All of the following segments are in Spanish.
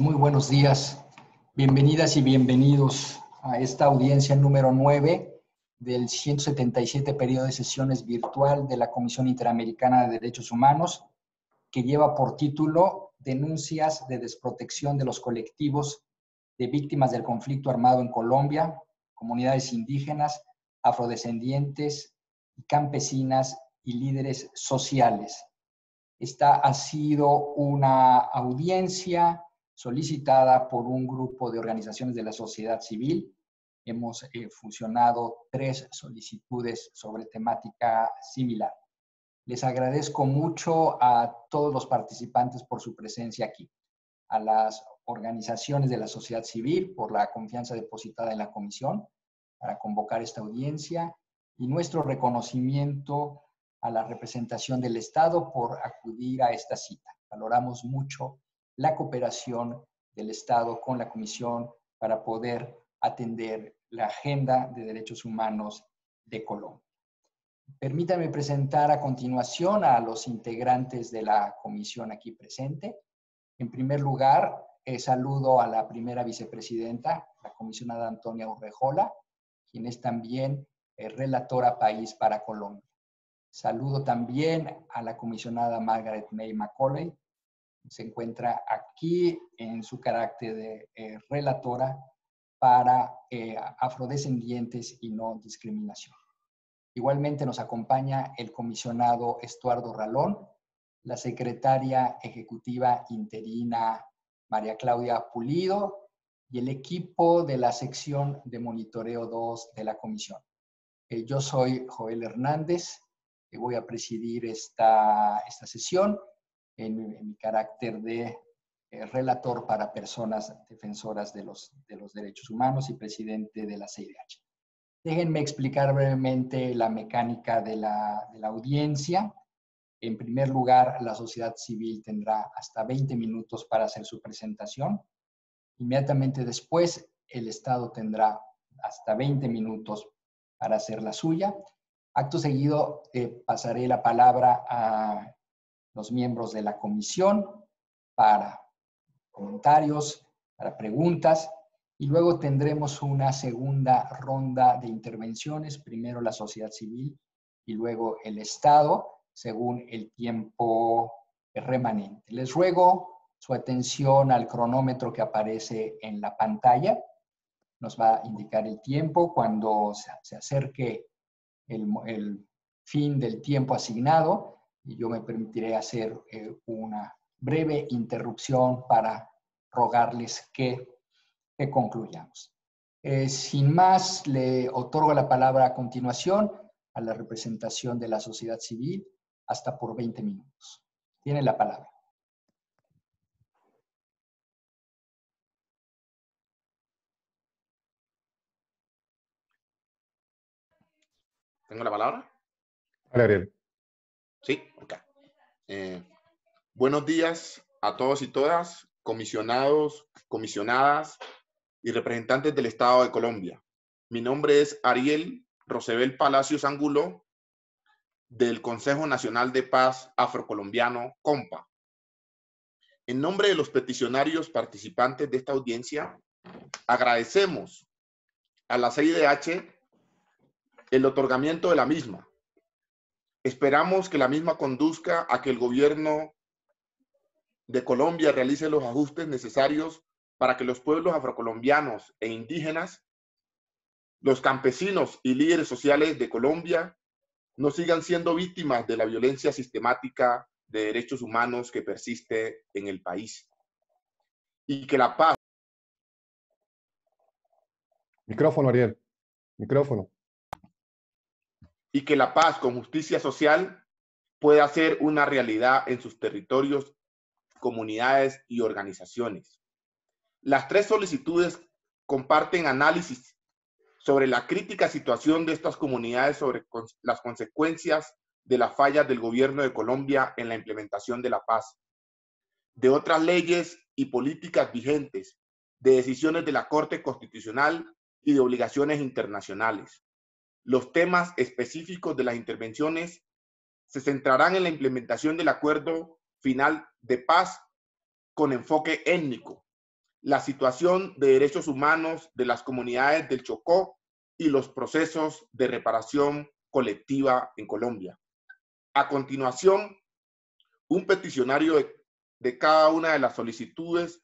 Muy buenos días. Bienvenidas y bienvenidos a esta audiencia número 9 del 177 periodo de sesiones virtual de la Comisión Interamericana de Derechos Humanos, que lleva por título Denuncias de desprotección de los colectivos de víctimas del conflicto armado en Colombia, comunidades indígenas, afrodescendientes campesinas y líderes sociales. Esta ha sido una audiencia solicitada por un grupo de organizaciones de la sociedad civil. Hemos eh, fusionado tres solicitudes sobre temática similar. Les agradezco mucho a todos los participantes por su presencia aquí, a las organizaciones de la sociedad civil por la confianza depositada en la comisión para convocar esta audiencia y nuestro reconocimiento a la representación del Estado por acudir a esta cita. Valoramos mucho la cooperación del Estado con la Comisión para poder atender la agenda de derechos humanos de Colombia. Permítanme presentar a continuación a los integrantes de la comisión aquí presente. En primer lugar, eh, saludo a la primera vicepresidenta, la comisionada Antonia Urrejola, quien es también eh, relatora país para Colombia. Saludo también a la comisionada Margaret May Macaulay, se encuentra aquí en su carácter de eh, relatora para eh, afrodescendientes y no discriminación. Igualmente nos acompaña el comisionado Estuardo Ralón, la secretaria ejecutiva interina María Claudia Pulido y el equipo de la sección de monitoreo 2 de la comisión. Eh, yo soy Joel Hernández, y voy a presidir esta, esta sesión en, mi carácter de eh, relator para personas defensoras de los, de los derechos humanos y presidente de la CIDH. Déjenme explicar brevemente la mecánica de la, de la audiencia. En primer lugar, la sociedad civil tendrá hasta 20 minutos para hacer su presentación. Inmediatamente después, el Estado tendrá hasta 20 minutos para hacer la suya. Acto seguido, eh, pasaré la palabra a los miembros de la comisión para comentarios, para preguntas, y luego tendremos una segunda ronda de intervenciones, primero la sociedad civil y luego el Estado, según el tiempo remanente. Les ruego su atención al cronómetro que aparece en la pantalla. Nos va a indicar el tiempo cuando se acerque el, fin del tiempo asignado y yo me permitiré hacer eh, una breve interrupción para rogarles que, concluyamos. Eh, sin más, le otorgo la palabra a continuación a la representación de la sociedad civil hasta por 20 minutos. Tiene la palabra. ¿Tengo la palabra? Ariel. Sí, ok. Eh, buenos días a todos y todas, comisionados, comisionadas y representantes del Estado de Colombia. Mi nombre es Ariel Rosebel Palacios Angulo, del Consejo Nacional de Paz Afrocolombiano, COMPA. En nombre de los peticionarios participantes de esta audiencia, agradecemos a la CIDH el otorgamiento de la misma Esperamos que la misma conduzca a que el gobierno de Colombia realice los ajustes necesarios para que los pueblos afrocolombianos e indígenas, los campesinos y líderes sociales de Colombia no sigan siendo víctimas de la violencia sistemática de derechos humanos que persiste en el país. Y que la paz. Micrófono, Ariel. Micrófono y que la paz con justicia social pueda ser una realidad en sus territorios, comunidades y organizaciones. Las tres solicitudes comparten análisis sobre la crítica situación de estas comunidades sobre las consecuencias de las fallas del gobierno de Colombia en la implementación de la paz, de otras leyes y políticas vigentes, de decisiones de la Corte Constitucional y de obligaciones internacionales. Los temas específicos de las intervenciones se centrarán en la implementación del acuerdo final de paz con enfoque étnico, la situación de derechos humanos de las comunidades del Chocó y los procesos de reparación colectiva en Colombia. A continuación, un peticionario de, cada una de las solicitudes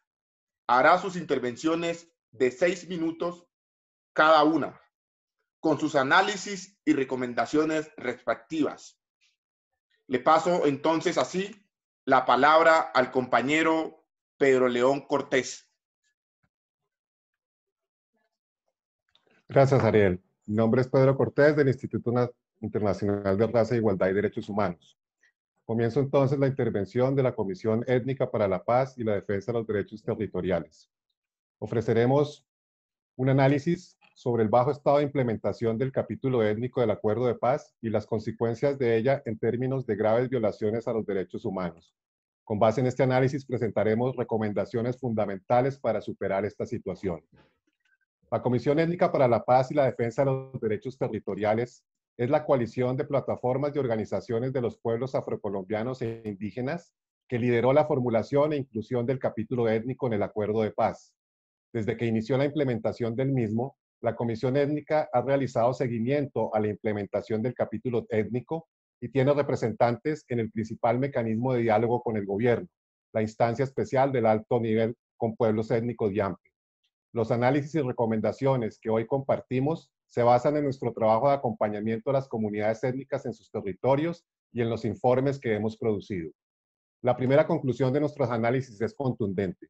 hará sus intervenciones de seis minutos cada una, con sus análisis y recomendaciones respectivas. Le paso entonces así la palabra al compañero Pedro León Cortés. Gracias, Ariel. Mi nombre es Pedro Cortés del Instituto Internacional de Raza, Igualdad y Derechos Humanos. Comienzo entonces la intervención de la Comisión Étnica para la Paz y la Defensa de los Derechos Territoriales. Ofreceremos un análisis sobre el bajo estado de implementación del capítulo étnico del Acuerdo de Paz y las consecuencias de ella en términos de graves violaciones a los derechos humanos. Con base en este análisis presentaremos recomendaciones fundamentales para superar esta situación. La Comisión Étnica para la Paz y la Defensa de los Derechos Territoriales es la coalición de plataformas y organizaciones de los pueblos afrocolombianos e indígenas que lideró la formulación e inclusión del capítulo étnico en el Acuerdo de Paz. Desde que inició la implementación del mismo, la Comisión Étnica ha realizado seguimiento a la implementación del capítulo étnico y tiene representantes en el principal mecanismo de diálogo con el gobierno, la instancia especial del alto nivel con pueblos étnicos de AMPE. Los análisis y recomendaciones que hoy compartimos se basan en nuestro trabajo de acompañamiento a las comunidades étnicas en sus territorios y en los informes que hemos producido. La primera conclusión de nuestros análisis es contundente.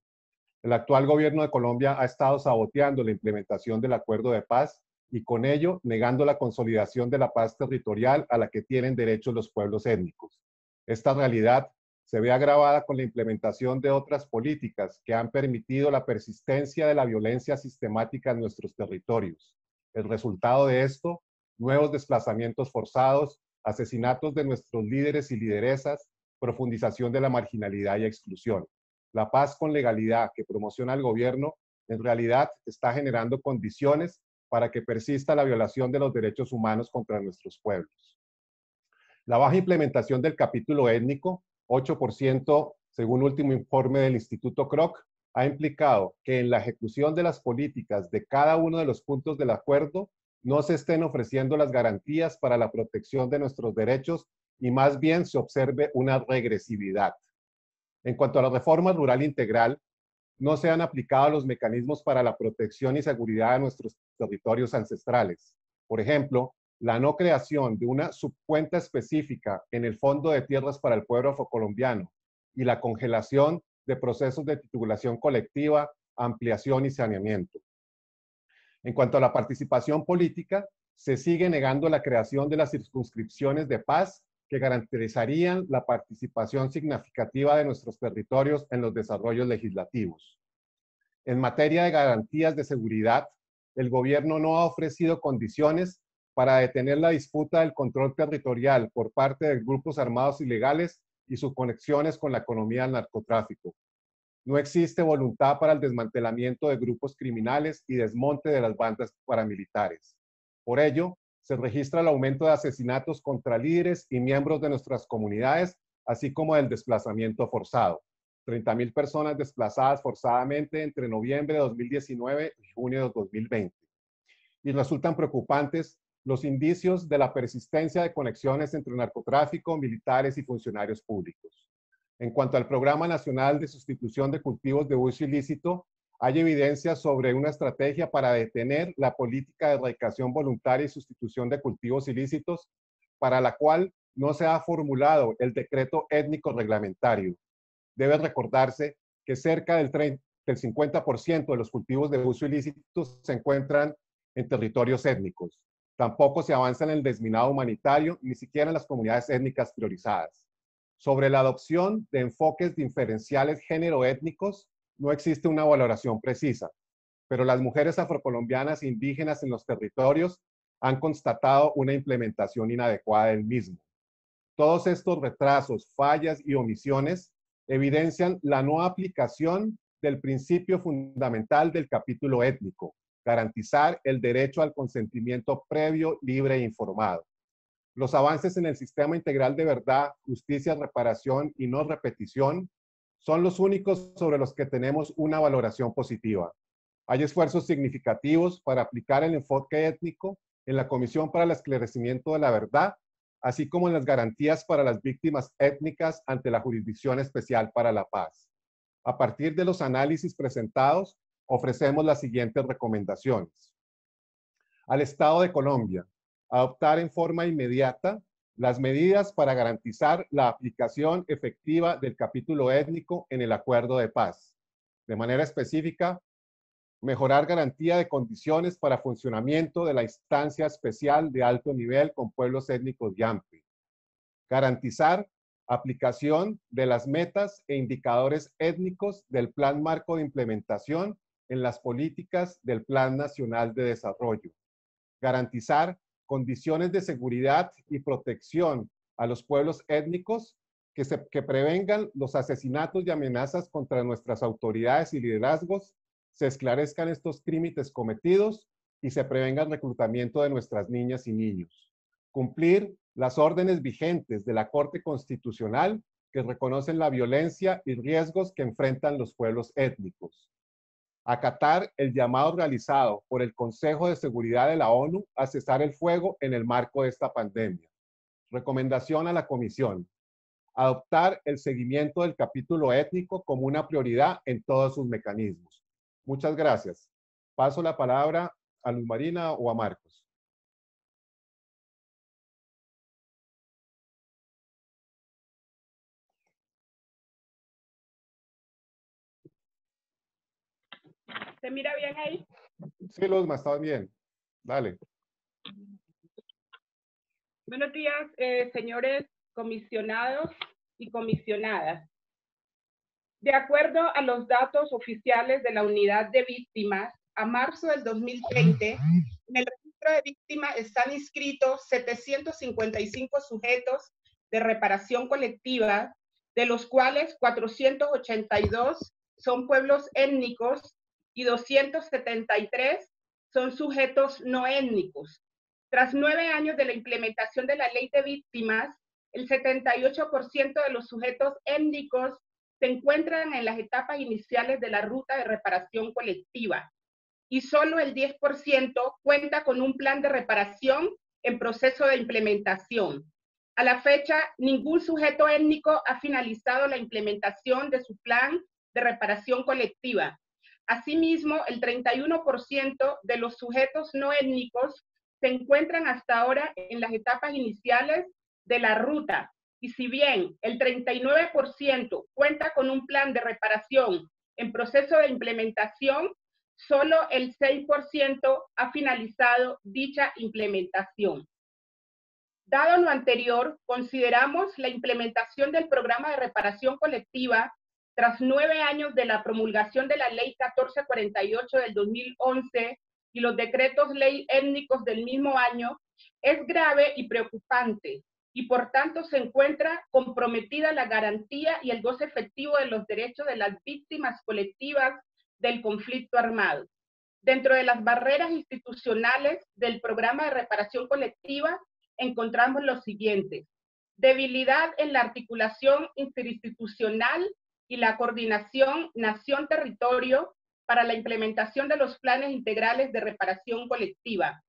El actual gobierno de Colombia ha estado saboteando la implementación del acuerdo de paz y con ello negando la consolidación de la paz territorial a la que tienen derecho los pueblos étnicos. Esta realidad se ve agravada con la implementación de otras políticas que han permitido la persistencia de la violencia sistemática en nuestros territorios. El resultado de esto, nuevos desplazamientos forzados, asesinatos de nuestros líderes y lideresas, profundización de la marginalidad y exclusión. La paz con legalidad que promociona el gobierno en realidad está generando condiciones para que persista la violación de los derechos humanos contra nuestros pueblos. La baja implementación del capítulo étnico 8% según último informe del Instituto Kroc, ha implicado que en la ejecución de las políticas de cada uno de los puntos del acuerdo no se estén ofreciendo las garantías para la protección de nuestros derechos y más bien se observe una regresividad. En cuanto a la reforma rural integral, no se han aplicado los mecanismos para la protección y seguridad de nuestros territorios ancestrales. Por ejemplo, la no creación de una subcuenta específica en el Fondo de Tierras para el Pueblo Afrocolombiano y la congelación de procesos de titulación colectiva, ampliación y saneamiento. En cuanto a la participación política, se sigue negando la creación de las circunscripciones de paz que garantizarían la participación significativa de nuestros territorios en los desarrollos legislativos. En materia de garantías de seguridad, el gobierno no ha ofrecido condiciones para detener la disputa del control territorial por parte de grupos armados ilegales y sus conexiones con la economía del narcotráfico. No existe voluntad para el desmantelamiento de grupos criminales y desmonte de las bandas paramilitares. Por ello, se registra el aumento de asesinatos contra líderes y miembros de nuestras comunidades, así como del desplazamiento forzado. 30.000 personas desplazadas forzadamente entre noviembre de 2019 y junio de 2020. Y resultan preocupantes los indicios de la persistencia de conexiones entre narcotráfico, militares y funcionarios públicos. En cuanto al Programa Nacional de Sustitución de Cultivos de Uso Ilícito, hay evidencia sobre una estrategia para detener la política de erradicación voluntaria y sustitución de cultivos ilícitos, para la cual no se ha formulado el decreto étnico reglamentario. Debe recordarse que cerca del, del 50% de los cultivos de uso ilícito se encuentran en territorios étnicos. Tampoco se avanza en el desminado humanitario, ni siquiera en las comunidades étnicas priorizadas. Sobre la adopción de enfoques diferenciales género-étnicos, no existe una valoración precisa, pero las mujeres afrocolombianas indígenas en los territorios han constatado una implementación inadecuada del mismo. Todos estos retrasos, fallas y omisiones evidencian la no aplicación del principio fundamental del capítulo étnico, garantizar el derecho al consentimiento previo, libre e informado. Los avances en el sistema integral de verdad, justicia, reparación y no repetición son los únicos sobre los que tenemos una valoración positiva. Hay esfuerzos significativos para aplicar el enfoque étnico en la Comisión para el Esclarecimiento de la Verdad, así como en las garantías para las víctimas étnicas ante la Jurisdicción Especial para la Paz. A partir de los análisis presentados, ofrecemos las siguientes recomendaciones. Al Estado de Colombia, adoptar en forma inmediata las medidas para garantizar la aplicación efectiva del capítulo étnico en el acuerdo de paz. De manera específica, mejorar garantía de condiciones para funcionamiento de la instancia especial de alto nivel con pueblos étnicos YAMPI. Garantizar aplicación de las metas e indicadores étnicos del Plan Marco de Implementación en las políticas del Plan Nacional de Desarrollo. Garantizar condiciones de seguridad y protección a los pueblos étnicos que, se, que prevengan los asesinatos y amenazas contra nuestras autoridades y liderazgos se esclarezcan estos crímenes cometidos y se prevenga el reclutamiento de nuestras niñas y niños. Cumplir las órdenes vigentes de la Corte Constitucional que reconocen la violencia y riesgos que enfrentan los pueblos étnicos. Acatar el llamado realizado por el Consejo de Seguridad de la ONU a cesar el fuego en el marco de esta pandemia. Recomendación a la Comisión. Adoptar el seguimiento del capítulo étnico como una prioridad en todos sus mecanismos. Muchas gracias. Paso la palabra a Luz Marina o a Marcos. ¿Se mira bien ahí? Sí, Luzma, está bien. Dale. Buenos días, eh, señores comisionados y comisionadas. De acuerdo a los datos oficiales de la unidad de víctimas, a marzo del 2020, en el registro de víctimas están inscritos 755 sujetos de reparación colectiva, de los cuales 482 son pueblos étnicos y 273 son sujetos no étnicos. Tras nueve años de la implementación de la ley de víctimas, el 78% de los sujetos étnicos se encuentran en las etapas iniciales de la ruta de reparación colectiva y solo el 10% cuenta con un plan de reparación en proceso de implementación. A la fecha, ningún sujeto étnico ha finalizado la implementación de su plan de reparación colectiva. Asimismo, el 31% de los sujetos no étnicos se encuentran hasta ahora en las etapas iniciales de la ruta y si bien el 39% cuenta con un plan de reparación en proceso de implementación, solo el 6% ha finalizado dicha implementación. Dado lo anterior, consideramos la implementación del programa de reparación colectiva tras nueve años de la promulgación de la Ley 1448 del 2011 y los decretos ley étnicos del mismo año es grave y preocupante, y por tanto se encuentra comprometida la garantía y el goce efectivo de los derechos de las víctimas colectivas del conflicto armado. Dentro de las barreras institucionales del programa de reparación colectiva encontramos los siguientes. Debilidad en la articulación interinstitucional y la coordinación nación-territorio para la implementación de los planes integrales de reparación colectiva.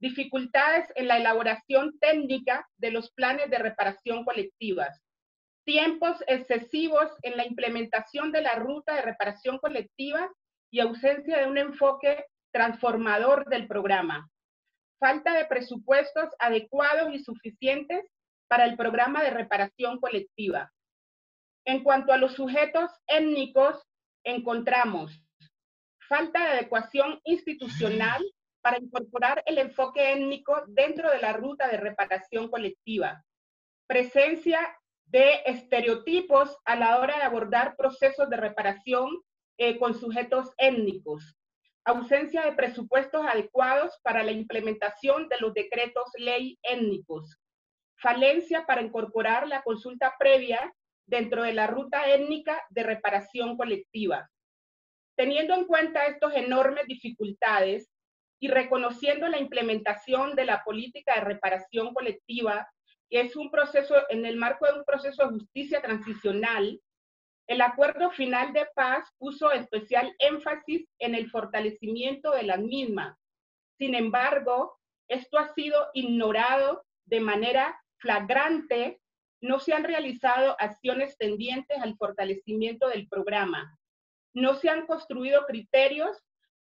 Dificultades en la elaboración técnica de los planes de reparación colectivas, tiempos excesivos en la implementación de la ruta de reparación colectiva y ausencia de un enfoque transformador del programa, falta de presupuestos adecuados y suficientes para el programa de reparación colectiva. En cuanto a los sujetos étnicos, encontramos falta de adecuación institucional para incorporar el enfoque étnico dentro de la ruta de reparación colectiva. Presencia de estereotipos a la hora de abordar procesos de reparación eh, con sujetos étnicos. Ausencia de presupuestos adecuados para la implementación de los decretos ley étnicos. Falencia para incorporar la consulta previa dentro de la ruta étnica de reparación colectiva. Teniendo en cuenta estas enormes dificultades, y reconociendo la implementación de la política de reparación colectiva, que es un proceso, en el marco de un proceso de justicia transicional, El acuerdo final de paz puso especial énfasis en el fortalecimiento de las mismas. Sin embargo, esto ha sido ignorado de manera flagrante. No se han realizado acciones tendientes al fortalecimiento del programa. No se han construido criterios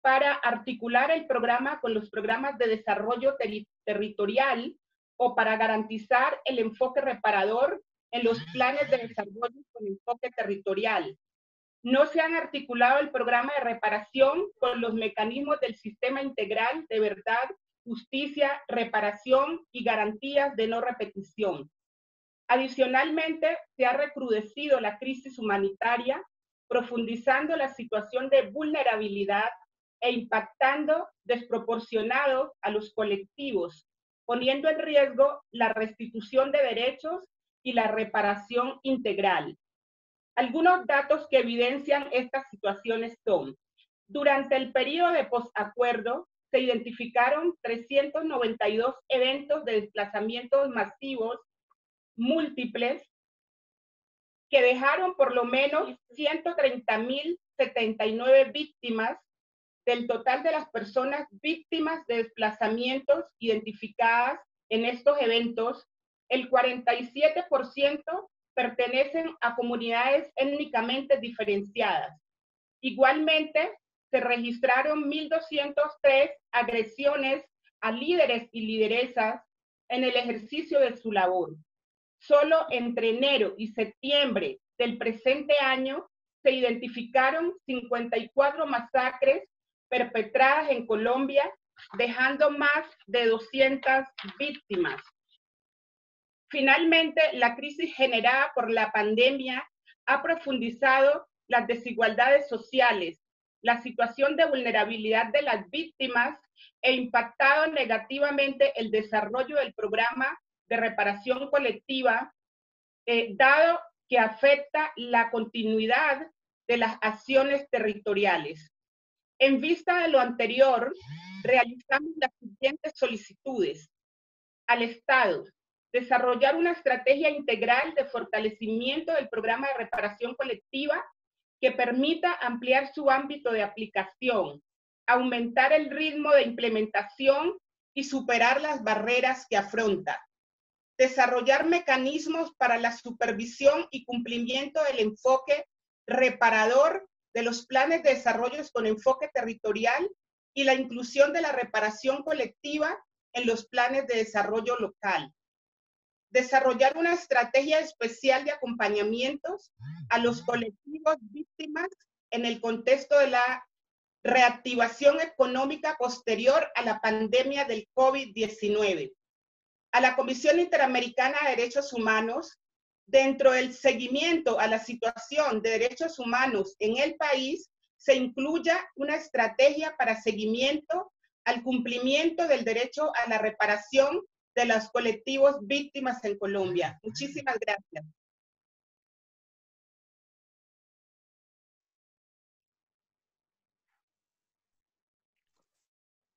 para articular el programa con los programas de desarrollo territorial o para garantizar el enfoque reparador en los planes de desarrollo con enfoque territorial. No se han articulado el programa de reparación con los mecanismos del sistema integral de verdad, justicia, reparación y garantías de no repetición. Adicionalmente, se ha recrudecido la crisis humanitaria, profundizando la situación de vulnerabilidad e impactando desproporcionado a los colectivos, poniendo en riesgo la restitución de derechos y la reparación integral. Algunos datos que evidencian estas situaciones son, durante el periodo de posacuerdo se identificaron 392 eventos de desplazamientos masivos múltiples que dejaron por lo menos 130.079 víctimas del total de las personas víctimas de desplazamientos identificadas en estos eventos el 47% pertenecen a comunidades étnicamente diferenciadas. Igualmente, se registraron 1.203 agresiones a líderes y lideresas en el ejercicio de su labor. Solo entre enero y septiembre del presente año se identificaron 54 masacres perpetradas en Colombia, dejando más de 200 víctimas. Finalmente, la crisis generada por la pandemia ha profundizado las desigualdades sociales, la situación de vulnerabilidad de las víctimas e impactado negativamente el desarrollo del programa de reparación colectiva, eh, dado que afecta la continuidad de las acciones territoriales. En vista de lo anterior, realizamos las siguientes solicitudes al Estado, desarrollar una estrategia integral de fortalecimiento del programa de reparación colectiva que permita ampliar su ámbito de aplicación, aumentar el ritmo de implementación y superar las barreras que afronta. Desarrollar mecanismos para la supervisión y cumplimiento del enfoque reparador de los planes de desarrollo con enfoque territorial y la inclusión de la reparación colectiva en los planes de desarrollo local desarrollar una estrategia especial de acompañamientos a los colectivos víctimas en el contexto de la reactivación económica posterior a la pandemia del COVID-19. A la Comisión Interamericana de Derechos Humanos, dentro del seguimiento a la situación de derechos humanos en el país, se incluya una estrategia para seguimiento al cumplimiento del derecho a la reparación de los colectivos víctimas en Colombia. Muchísimas gracias.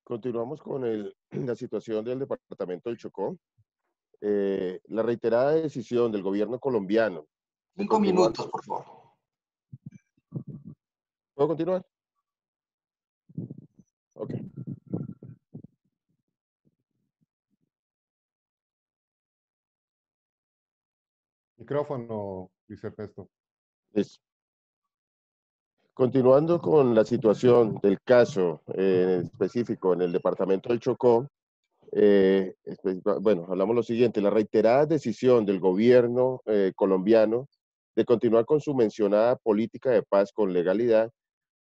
Continuamos con la situación del departamento del Chocó. Eh, la reiterada decisión del gobierno colombiano. Cinco minutos, por favor. ¿Puedo continuar? Ok. Micrófono, vicepresto. Continuando con la situación del caso eh, específico en el departamento del Chocó, eh, bueno, hablamos lo siguiente, la reiterada decisión del gobierno eh, colombiano de continuar con su mencionada política de paz con legalidad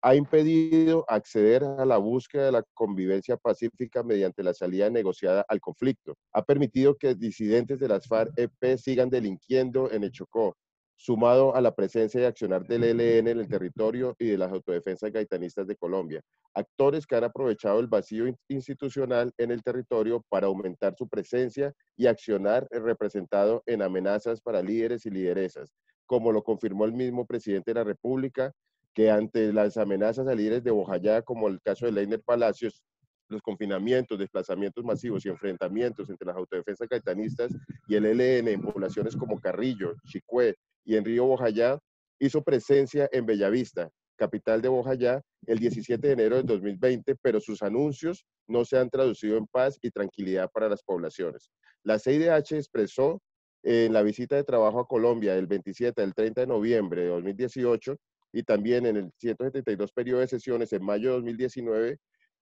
ha impedido acceder a la búsqueda de la convivencia pacífica mediante la salida negociada al conflicto. Ha permitido que disidentes de las FARC-EP sigan delinquiendo en el Chocó, sumado a la presencia y accionar del ELN en el territorio y de las autodefensas gaitanistas de Colombia, actores que han aprovechado el vacío institucional en el territorio para aumentar su presencia y accionar representado en amenazas para líderes y lideresas, como lo confirmó el mismo presidente de la República que ante las amenazas a líderes de Bojayá, como el caso de Leiner Palacios, los confinamientos, desplazamientos masivos y enfrentamientos entre las autodefensas caetanistas y el ELN en poblaciones como Carrillo, Chicué y en Río Bojayá, hizo presencia en Bellavista, capital de Bojayá, el 17 de enero del 2020, pero sus anuncios no se han traducido en paz y tranquilidad para las poblaciones. La CIDH expresó en la visita de trabajo a Colombia del 27 al 30 de noviembre de 2018 y también en el 172 periodo de sesiones en mayo de 2019,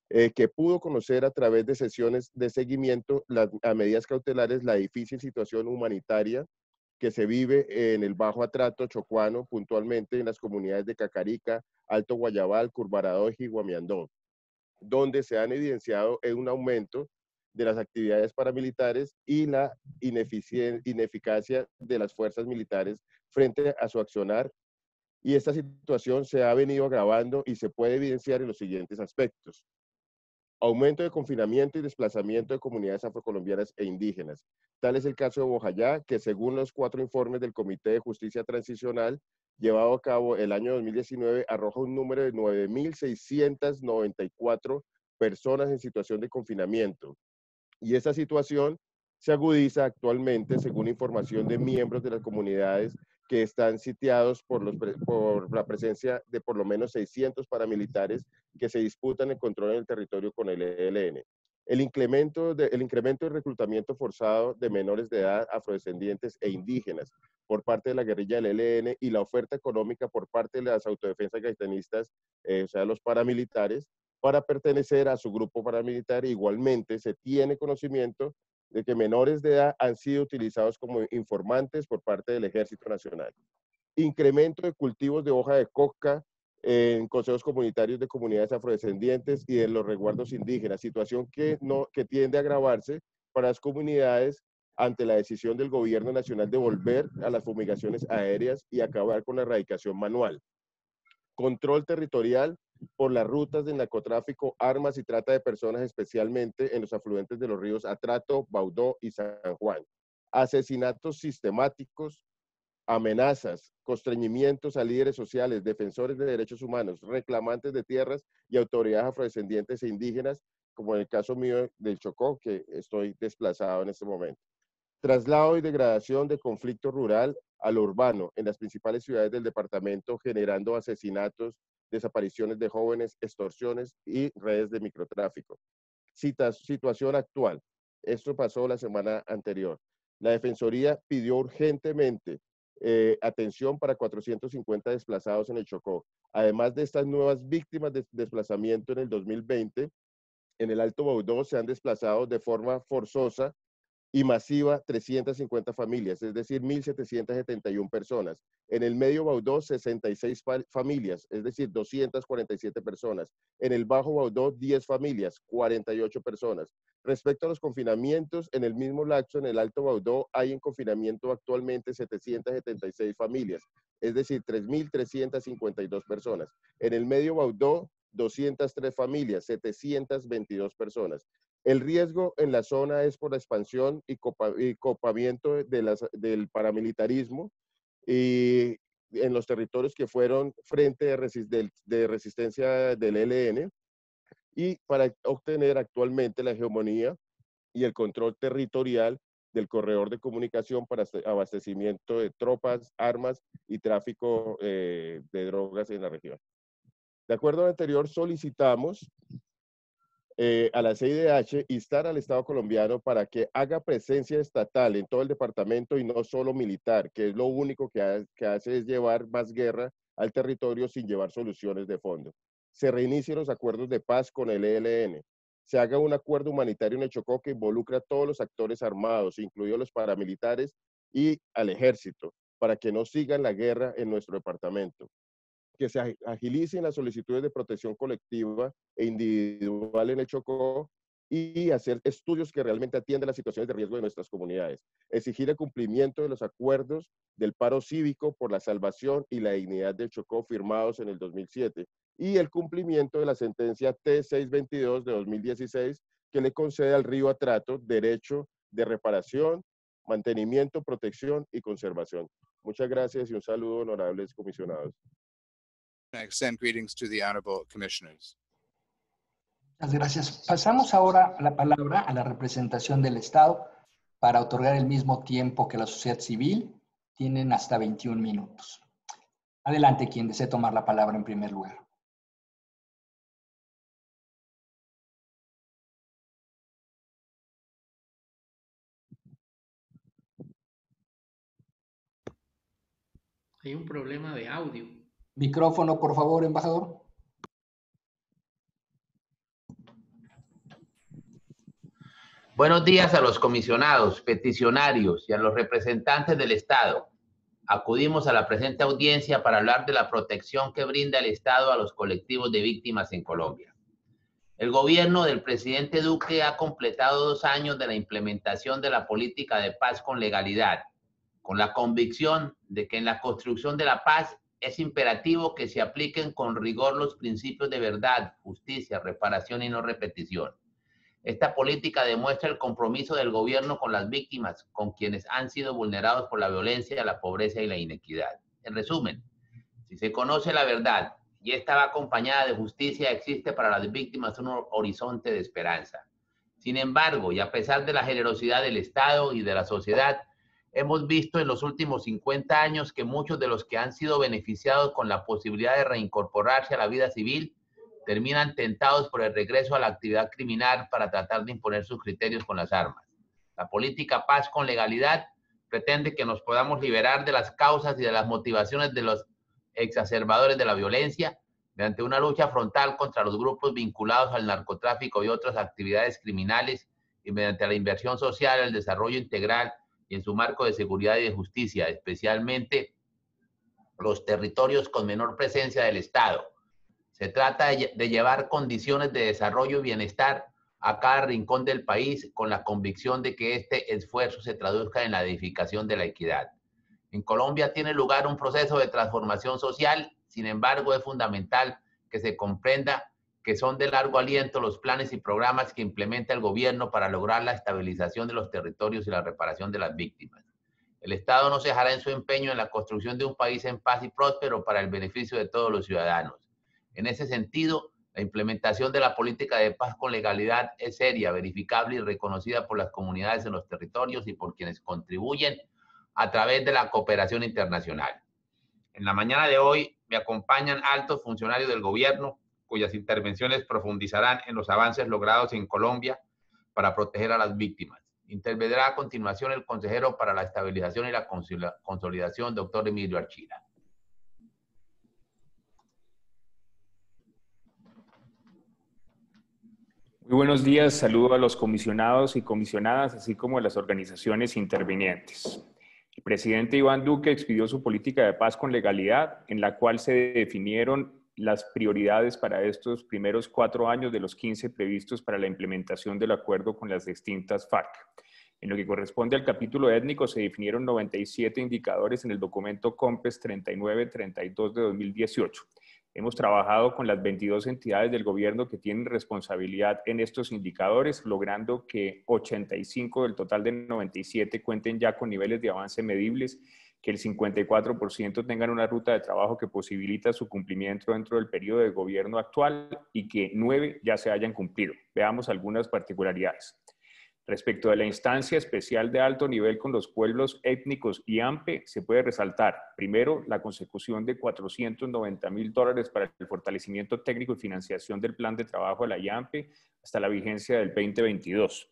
eh, que pudo conocer a través de sesiones de seguimiento a medidas cautelares la difícil situación humanitaria que se vive en el Bajo Atrato chocuano, puntualmente en las comunidades de Cacarica, Alto Guayabal, Curvarado y Guamiandó, donde se han evidenciado un aumento de las actividades paramilitares y la ineficacia de las fuerzas militares frente a su accionar. Y esta situación se ha venido agravando y se puede evidenciar en los siguientes aspectos. Aumento de confinamiento y desplazamiento de comunidades afrocolombianas e indígenas. Tal es el caso de Bojayá, que según los cuatro informes del Comité de Justicia Transicional, llevado a cabo el año 2019, arroja un número de 9.694 personas en situación de confinamiento, y esa situación se agudiza actualmente según información de miembros de las comunidades que están sitiados por, la presencia de por lo menos 600 paramilitares que se disputan el control del territorio con el ELN. El incremento, de, el incremento de reclutamiento forzado de menores de edad, afrodescendientes e indígenas por parte de la guerrilla del ELN y la oferta económica por parte de las autodefensas gaitanistas, eh, o sea, los paramilitares, para pertenecer a su grupo paramilitar. Igualmente, se tiene conocimiento de que menores de edad han sido utilizados como informantes por parte del Ejército Nacional. Incremento de cultivos de hoja de coca en consejos comunitarios de comunidades afrodescendientes y en los resguardos indígenas, situación que, no, que tiende a agravarse para las comunidades ante la decisión del gobierno nacional de volver a las fumigaciones aéreas y acabar con la erradicación manual. Control territorial por las rutas de narcotráfico, armas y trata de personas, especialmente en los afluentes de los ríos Atrato, Baudó y San Juan. Asesinatos sistemáticos, amenazas, constreñimientos a líderes sociales, defensores de derechos humanos, reclamantes de tierras y autoridades afrodescendientes e indígenas, como en el caso mío del Chocó, que estoy desplazado en este momento. Traslado y degradación de conflicto rural a lo urbano en las principales ciudades del departamento, generando asesinatos, desapariciones de jóvenes, extorsiones y redes de microtráfico. situación actual. Esto pasó la semana anterior. La Defensoría pidió urgentemente eh, atención para 450 desplazados en el Chocó. Además de estas nuevas víctimas de desplazamiento en el 2020, en el Alto Baudó se han desplazado de forma forzosa y masiva 350 familias, es decir, 1.771 personas. En el medio Baudó, 66 familias, es decir, 247 personas. En el Bajo Baudó, 10 familias, 48 personas. Respecto a los confinamientos, en el mismo lapso, en el Alto Baudó, hay en confinamiento actualmente 776 familias, es decir, 3.352 personas. En el medio Baudó, 203 familias, 722 personas. El riesgo en la zona es por la expansión y, copamiento de del paramilitarismo y en los territorios que fueron frente de, de resistencia del ELN y para obtener actualmente la hegemonía y el control territorial del corredor de comunicación para abastecimiento de tropas, armas y tráfico eh, de drogas en la región. De acuerdo a lo anterior, solicitamos eh, a la CIDH instar al Estado colombiano para que haga presencia estatal en todo el departamento y no solo militar, que es lo único que, hace es llevar más guerra al territorio sin llevar soluciones de fondo. Se reinicien los acuerdos de paz con el ELN. Se haga un acuerdo humanitario en el Chocó que involucre a todos los actores armados, incluidos los paramilitares y al ejército, para que no sigan la guerra en nuestro departamento que se agilicen las solicitudes de protección colectiva e individual en el Chocó y hacer estudios que realmente atiendan las situaciones de riesgo de nuestras comunidades. Exigir el cumplimiento de los acuerdos del paro cívico por la salvación y la dignidad del Chocó firmados en el 2007 y el cumplimiento de la sentencia T622 de 2016 que le concede al río Atrato derecho de reparación, mantenimiento, protección y conservación. Muchas gracias y un saludo, honorables comisionados. I extend greetings to the honorable commissioners. Muchas gracias. Pasamos ahora la palabra a la representación del Estado para otorgar el mismo tiempo que la sociedad civil. Tienen hasta 21 minutos. Adelante, quien desee tomar la palabra en primer lugar. Hay un problema de audio. Micrófono, por favor, embajador. Buenos días a los comisionados, peticionarios y a los representantes del Estado. Acudimos a la presente audiencia para hablar de la protección que brinda el Estado a los colectivos de víctimas en Colombia. El gobierno del presidente Duque ha completado dos años de la implementación de la política de paz con legalidad, con la convicción de que en la construcción de la paz es imperativo que se apliquen con rigor los principios de verdad, justicia, reparación y no repetición. Esta política demuestra el compromiso del gobierno con las víctimas, con quienes han sido vulnerados por la violencia, la pobreza y la inequidad. En resumen, si se conoce la verdad y esta va acompañada de justicia, existe para las víctimas un horizonte de esperanza. Sin embargo, y a pesar de la generosidad del Estado y de la sociedad, Hemos visto en los últimos 50 años que muchos de los que han sido beneficiados con la posibilidad de reincorporarse a la vida civil terminan tentados por el regreso a la actividad criminal para tratar de imponer sus criterios con las armas. La política paz con legalidad pretende que nos podamos liberar de las causas y de las motivaciones de los exacerbadores de la violencia mediante una lucha frontal contra los grupos vinculados al narcotráfico y otras actividades criminales y mediante la inversión social, el desarrollo integral en su marco de seguridad y de justicia, especialmente los territorios con menor presencia del Estado. Se trata de llevar condiciones de desarrollo y bienestar a cada rincón del país con la convicción de que este esfuerzo se traduzca en la edificación de la equidad. En Colombia tiene lugar un proceso de transformación social, sin embargo es fundamental que se comprenda que son de largo aliento los planes y programas que implementa el gobierno para lograr la estabilización de los territorios y la reparación de las víctimas. El Estado no cejará en su empeño en la construcción de un país en paz y próspero para el beneficio de todos los ciudadanos. En ese sentido, la implementación de la política de paz con legalidad es seria, verificable y reconocida por las comunidades en los territorios y por quienes contribuyen a través de la cooperación internacional. En la mañana de hoy me acompañan altos funcionarios del gobierno, cuyas intervenciones profundizarán en los avances logrados en Colombia para proteger a las víctimas. Intervendrá a continuación el consejero para la estabilización y la consolidación, doctor Emilio Archila. Muy buenos días, saludo a los comisionados y comisionadas, así como a las organizaciones intervinientes. El presidente Iván Duque expidió su política de paz con legalidad, en la cual se definieron las prioridades para estos primeros cuatro años de los 15 previstos para la implementación del acuerdo con las distintas FARC. En lo que corresponde al capítulo étnico, se definieron 97 indicadores en el documento COMPES 3932 de 2018. Hemos trabajado con las 22 entidades del gobierno que tienen responsabilidad en estos indicadores, logrando que 85 del total de 97 cuenten ya con niveles de avance medibles que el 54% tengan una ruta de trabajo que posibilita su cumplimiento dentro del periodo de gobierno actual y que nueve ya se hayan cumplido. Veamos algunas particularidades. Respecto de la instancia especial de alto nivel con los pueblos étnicos y AMPE, se puede resaltar, primero, la consecución de 490 mil dólares para el fortalecimiento técnico y financiación del plan de trabajo de la IAMPE hasta la vigencia del 2022.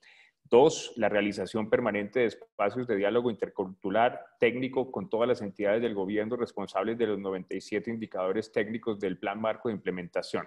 Dos, la realización permanente de espacios de diálogo intercultural técnico con todas las entidades del gobierno responsables de los 97 indicadores técnicos del Plan Marco de Implementación.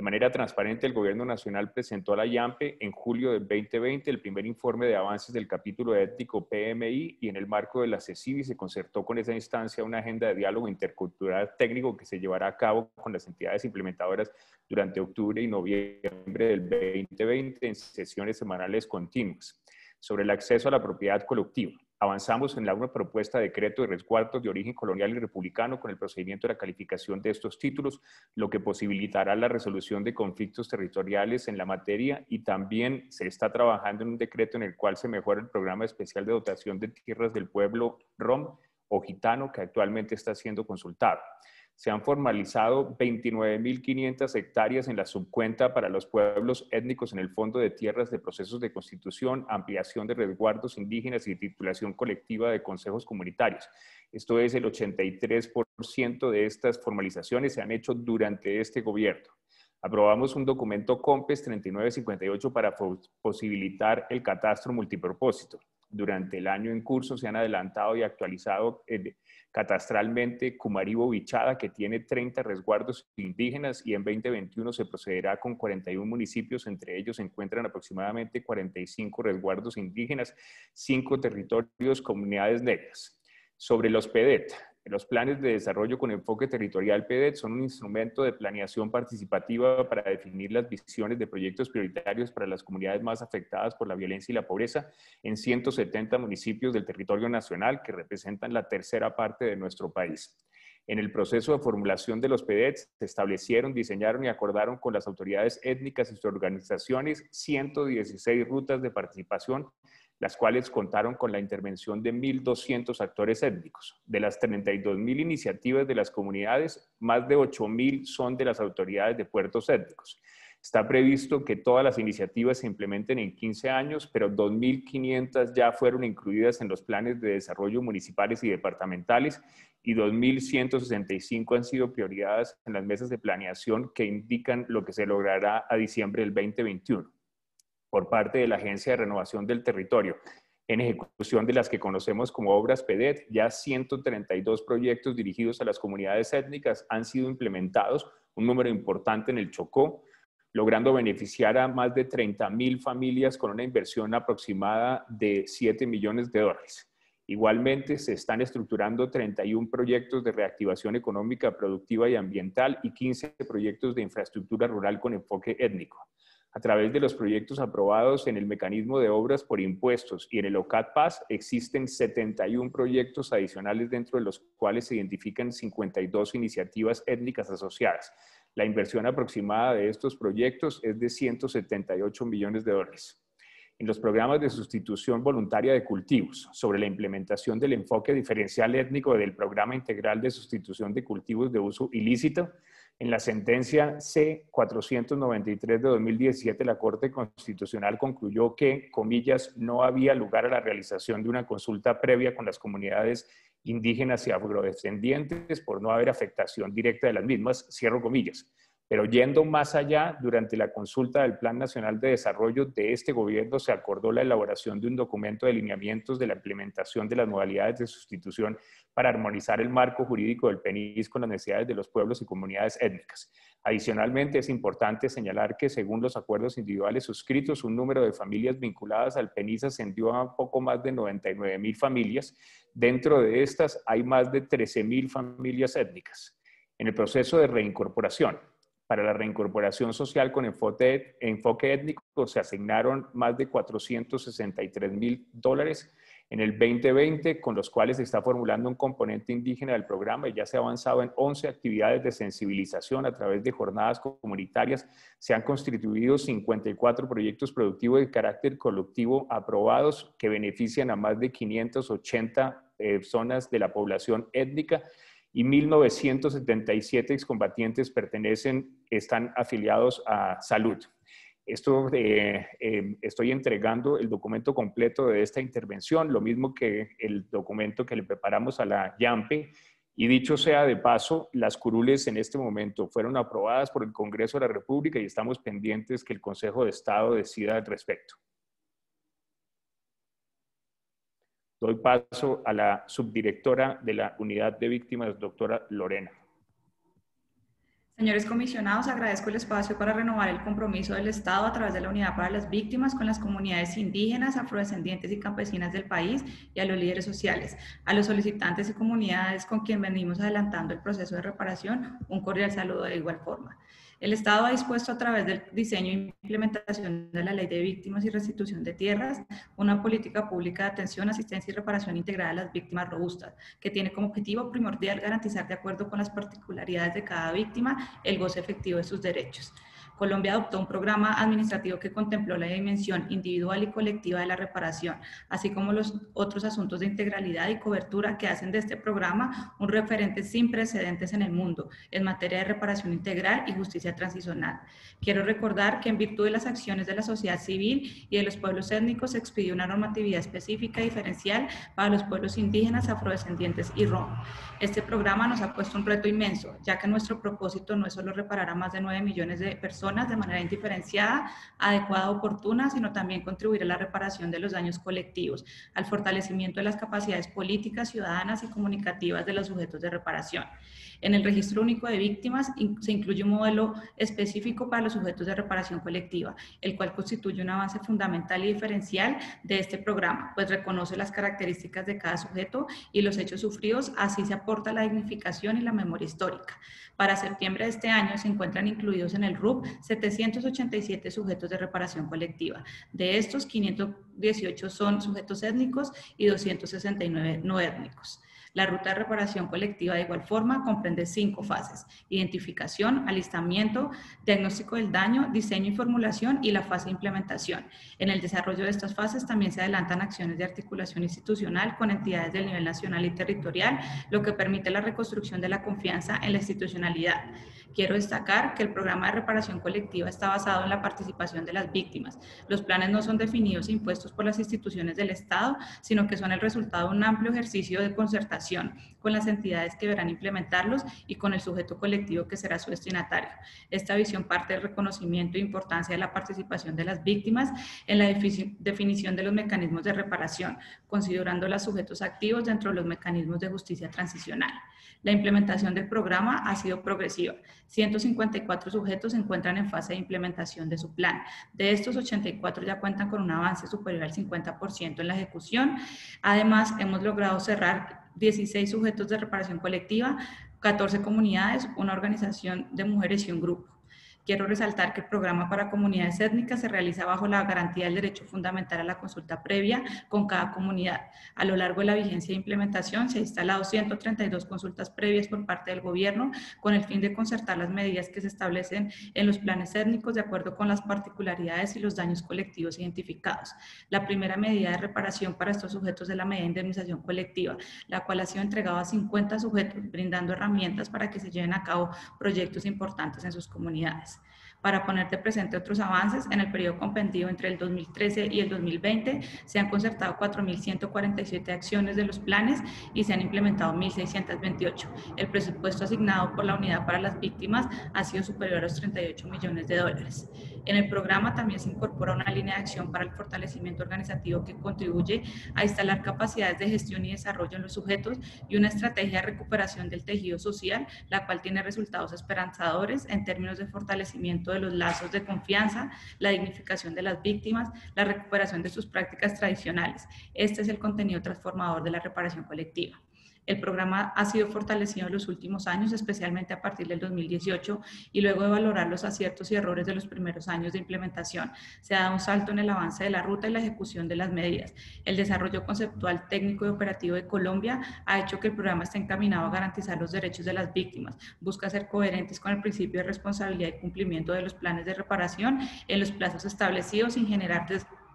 De manera transparente, el Gobierno Nacional presentó a la IAMPE en julio del 2020 el primer informe de avances del capítulo ético PMI y en el marco de la se concertó con esa instancia una agenda de diálogo intercultural técnico que se llevará a cabo con las entidades implementadoras durante octubre y noviembre del 2020 en sesiones semanales continuas sobre el acceso a la propiedad colectiva avanzamos en la una propuesta de decreto de resguardos de origen colonial y republicano con el procedimiento de la calificación de estos títulos, lo que posibilitará la resolución de conflictos territoriales en la materia y también se está trabajando en un decreto en el cual se mejora el programa especial de dotación de tierras del pueblo ROM o gitano que actualmente está siendo consultado. Se han formalizado 29.500 hectáreas en la subcuenta para los pueblos étnicos en el Fondo de Tierras de Procesos de Constitución, ampliación de resguardos indígenas y titulación colectiva de consejos comunitarios. Esto es, el 83% de estas formalizaciones se han hecho durante este gobierno. Aprobamos un documento COMPES 3958 para posibilitar el catastro multipropósito. Durante el año en curso se han adelantado y actualizado eh, catastralmente Cumaribo Bichada, que tiene 30 resguardos indígenas y en 2021 se procederá con 41 municipios, entre ellos se encuentran aproximadamente 45 resguardos indígenas, 5 territorios, comunidades negras. Sobre los PEDET, los planes de desarrollo con enfoque territorial PEDET son un instrumento de planeación participativa para definir las visiones de proyectos prioritarios para las comunidades más afectadas por la violencia y la pobreza en 170 municipios del territorio nacional que representan la tercera parte de nuestro país. En el proceso de formulación de los PEDET se establecieron, diseñaron y acordaron con las autoridades étnicas y sus organizaciones 116 rutas de participación las cuales contaron con la intervención de 1.200 actores étnicos. De las 32.000 iniciativas de las comunidades, más de 8.000 son de las autoridades de puertos étnicos. Está previsto que todas las iniciativas se implementen en 15 años, pero 2.500 ya fueron incluidas en los planes de desarrollo municipales y departamentales y 2.165 han sido prioridades en las mesas de planeación que indican lo que se logrará a diciembre del 2021 por parte de la Agencia de Renovación del Territorio. En ejecución de las que conocemos como obras PEDET, ya 132 proyectos dirigidos a las comunidades étnicas han sido implementados, un número importante en el Chocó, logrando beneficiar a más de 30 mil familias con una inversión aproximada de 7 millones de dólares. Igualmente, se están estructurando 31 proyectos de reactivación económica, productiva y ambiental y 15 proyectos de infraestructura rural con enfoque étnico a través de los proyectos aprobados en el mecanismo de obras por impuestos y en el OCAT PAS existen 71 proyectos adicionales dentro de los cuales se identifican 52 iniciativas étnicas asociadas. La inversión aproximada de estos proyectos es de 178 millones de dólares. En los programas de sustitución voluntaria de cultivos, sobre la implementación del enfoque diferencial étnico del programa integral de sustitución de cultivos de uso ilícito, en la sentencia C-493 de 2017, la Corte Constitucional concluyó que, comillas, no había lugar a la realización de una consulta previa con las comunidades indígenas y afrodescendientes por no haber afectación directa de las mismas, cierro comillas. Pero yendo más allá, durante la consulta del Plan Nacional de Desarrollo de este gobierno se acordó la elaboración de un documento de lineamientos de la implementación de las modalidades de sustitución para armonizar el marco jurídico del PENIS con las necesidades de los pueblos y comunidades étnicas. Adicionalmente, es importante señalar que según los acuerdos individuales suscritos, un número de familias vinculadas al PENIS ascendió a poco más de 99 mil familias. Dentro de estas hay más de 13 mil familias étnicas. En el proceso de reincorporación, para la reincorporación social con enfoque, étnico se asignaron más de 463 mil dólares en el 2020, con los cuales se está formulando un componente indígena del programa y ya se ha avanzado en 11 actividades de sensibilización a través de jornadas comunitarias. Se han constituido 54 proyectos productivos de carácter colectivo aprobados que benefician a más de 580 personas de la población étnica y 1.977 excombatientes pertenecen, están afiliados a salud. Esto eh, em, estoy entregando el documento completo de esta intervención, lo mismo que el documento que le preparamos a la YAMPE. Y dicho sea de paso, las curules en este momento fueron aprobadas por el Congreso de la República y estamos pendientes que el Consejo de Estado decida al respecto. Doy paso a la subdirectora de la Unidad de Víctimas, doctora Lorena. Señores comisionados, agradezco el espacio para renovar el compromiso del Estado a través de la Unidad para las Víctimas con las comunidades indígenas, afrodescendientes y campesinas del país y a los líderes sociales, a los solicitantes y comunidades con quien venimos adelantando el proceso de reparación, un cordial saludo de igual forma. El Estado ha dispuesto a través del diseño e implementación de la Ley de Víctimas y Restitución de Tierras una política pública de atención, asistencia y reparación integrada a las víctimas robustas, que tiene como objetivo primordial garantizar de acuerdo con las particularidades de cada víctima el goce efectivo de sus derechos. Colombia adoptó un programa administrativo que contempló la dimensión individual y colectiva de la reparación, así como los otros asuntos de integralidad y cobertura que hacen de este programa un referente sin precedentes en el mundo en materia de reparación integral y justicia transicional. Quiero recordar que en virtud de las acciones de la sociedad civil y de los pueblos étnicos se expidió una normatividad específica y diferencial para los pueblos indígenas, afrodescendientes y rom. Este programa nos ha puesto un reto inmenso, ya que nuestro propósito no es solo reparar a más de 9 millones de personas, de manera indiferenciada, adecuada, oportuna, sino también contribuir a la reparación de los daños colectivos, al fortalecimiento de las capacidades políticas, ciudadanas y comunicativas de los sujetos de reparación. En el registro único de víctimas se incluye un modelo específico para los sujetos de reparación colectiva, el cual constituye una base fundamental y diferencial de este programa, pues reconoce las características de cada sujeto y los hechos sufridos, así se aporta la dignificación y la memoria histórica. Para septiembre de este año se encuentran incluidos en el RUP 787 sujetos de reparación colectiva. De estos, 518 son sujetos étnicos y 269 no étnicos. La ruta de reparación colectiva de igual forma comprende cinco fases, identificación, alistamiento, diagnóstico del daño, diseño y formulación y la fase de implementación. En el desarrollo de estas fases también se adelantan acciones de articulación institucional con entidades del nivel nacional y territorial, lo que permite la reconstrucción de la confianza en la institucionalidad. Quiero destacar que el programa de reparación colectiva está basado en la participación de las víctimas. Los planes no son definidos e impuestos por las instituciones del Estado, sino que son el resultado de un amplio ejercicio de concertación con las entidades que deberán implementarlos y con el sujeto colectivo que será su destinatario. Esta visión parte del reconocimiento e importancia de la participación de las víctimas en la definición de los mecanismos de reparación, considerando los sujetos activos dentro de los mecanismos de justicia transicional. La implementación del programa ha sido progresiva. 154 sujetos se encuentran en fase de implementación de su plan. De estos, 84 ya cuentan con un avance superior al 50% en la ejecución. Además, hemos logrado cerrar 16 sujetos de reparación colectiva, 14 comunidades, una organización de mujeres y un grupo. Quiero resaltar que el programa para comunidades étnicas se realiza bajo la garantía del derecho fundamental a la consulta previa con cada comunidad. A lo largo de la vigencia de implementación se han instalado 132 consultas previas por parte del gobierno con el fin de concertar las medidas que se establecen en los planes étnicos de acuerdo con las particularidades y los daños colectivos identificados. La primera medida de reparación para estos sujetos de la medida de indemnización colectiva, la cual ha sido entregada a 50 sujetos, brindando herramientas para que se lleven a cabo proyectos importantes en sus comunidades para ponerte presente otros avances, en el periodo compendido entre el 2013 y el 2020 se han concertado 4.147 acciones de los planes y se han implementado 1.628. El presupuesto asignado por la unidad para las víctimas ha sido superior a los 38 millones de dólares. En el programa también se incorpora una línea de acción para el fortalecimiento organizativo que contribuye a instalar capacidades de gestión y desarrollo en los sujetos y una estrategia de recuperación del tejido social, la cual tiene resultados esperanzadores en términos de fortalecimiento de los lazos de confianza, la dignificación de las víctimas, la recuperación de sus prácticas tradicionales. Este es el contenido transformador de la reparación colectiva. El programa ha sido fortalecido en los últimos años, especialmente a partir del 2018, y luego de valorar los aciertos y errores de los primeros años de implementación, se dado un salto en el avance de la ruta y la ejecución de las medidas. El desarrollo conceptual, técnico y operativo de Colombia ha hecho que el programa esté encaminado a garantizar los derechos de las víctimas, busca ser coherentes con el principio de responsabilidad y cumplimiento de los planes de reparación en los plazos establecidos sin generar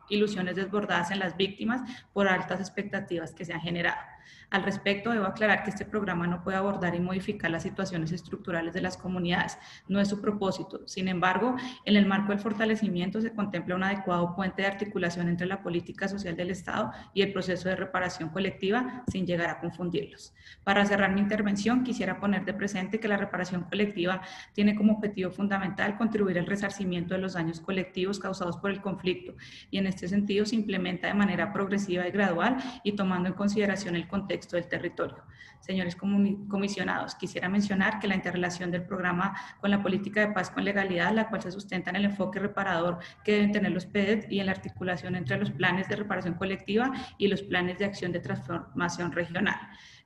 ilusiones desbordadas en las víctimas por altas expectativas que se han generado. Al respecto, debo aclarar que este programa no puede abordar y modificar las situaciones estructurales de las comunidades. No es su propósito. Sin embargo, en el marco del fortalecimiento se contempla un adecuado puente de articulación entre la política social del Estado y el proceso de reparación colectiva sin llegar a confundirlos. Para cerrar mi intervención, quisiera poner de presente que la reparación colectiva tiene como objetivo fundamental contribuir al resarcimiento de los daños colectivos causados por el conflicto y en este sentido se implementa de manera progresiva y gradual y tomando en consideración el contexto del territorio. Señores comisionados, quisiera mencionar que la interrelación del programa con la política de paz con legalidad, la cual se sustenta en el enfoque reparador que deben tener los PEDET y en la articulación entre los planes de reparación colectiva y los planes de acción de transformación regional.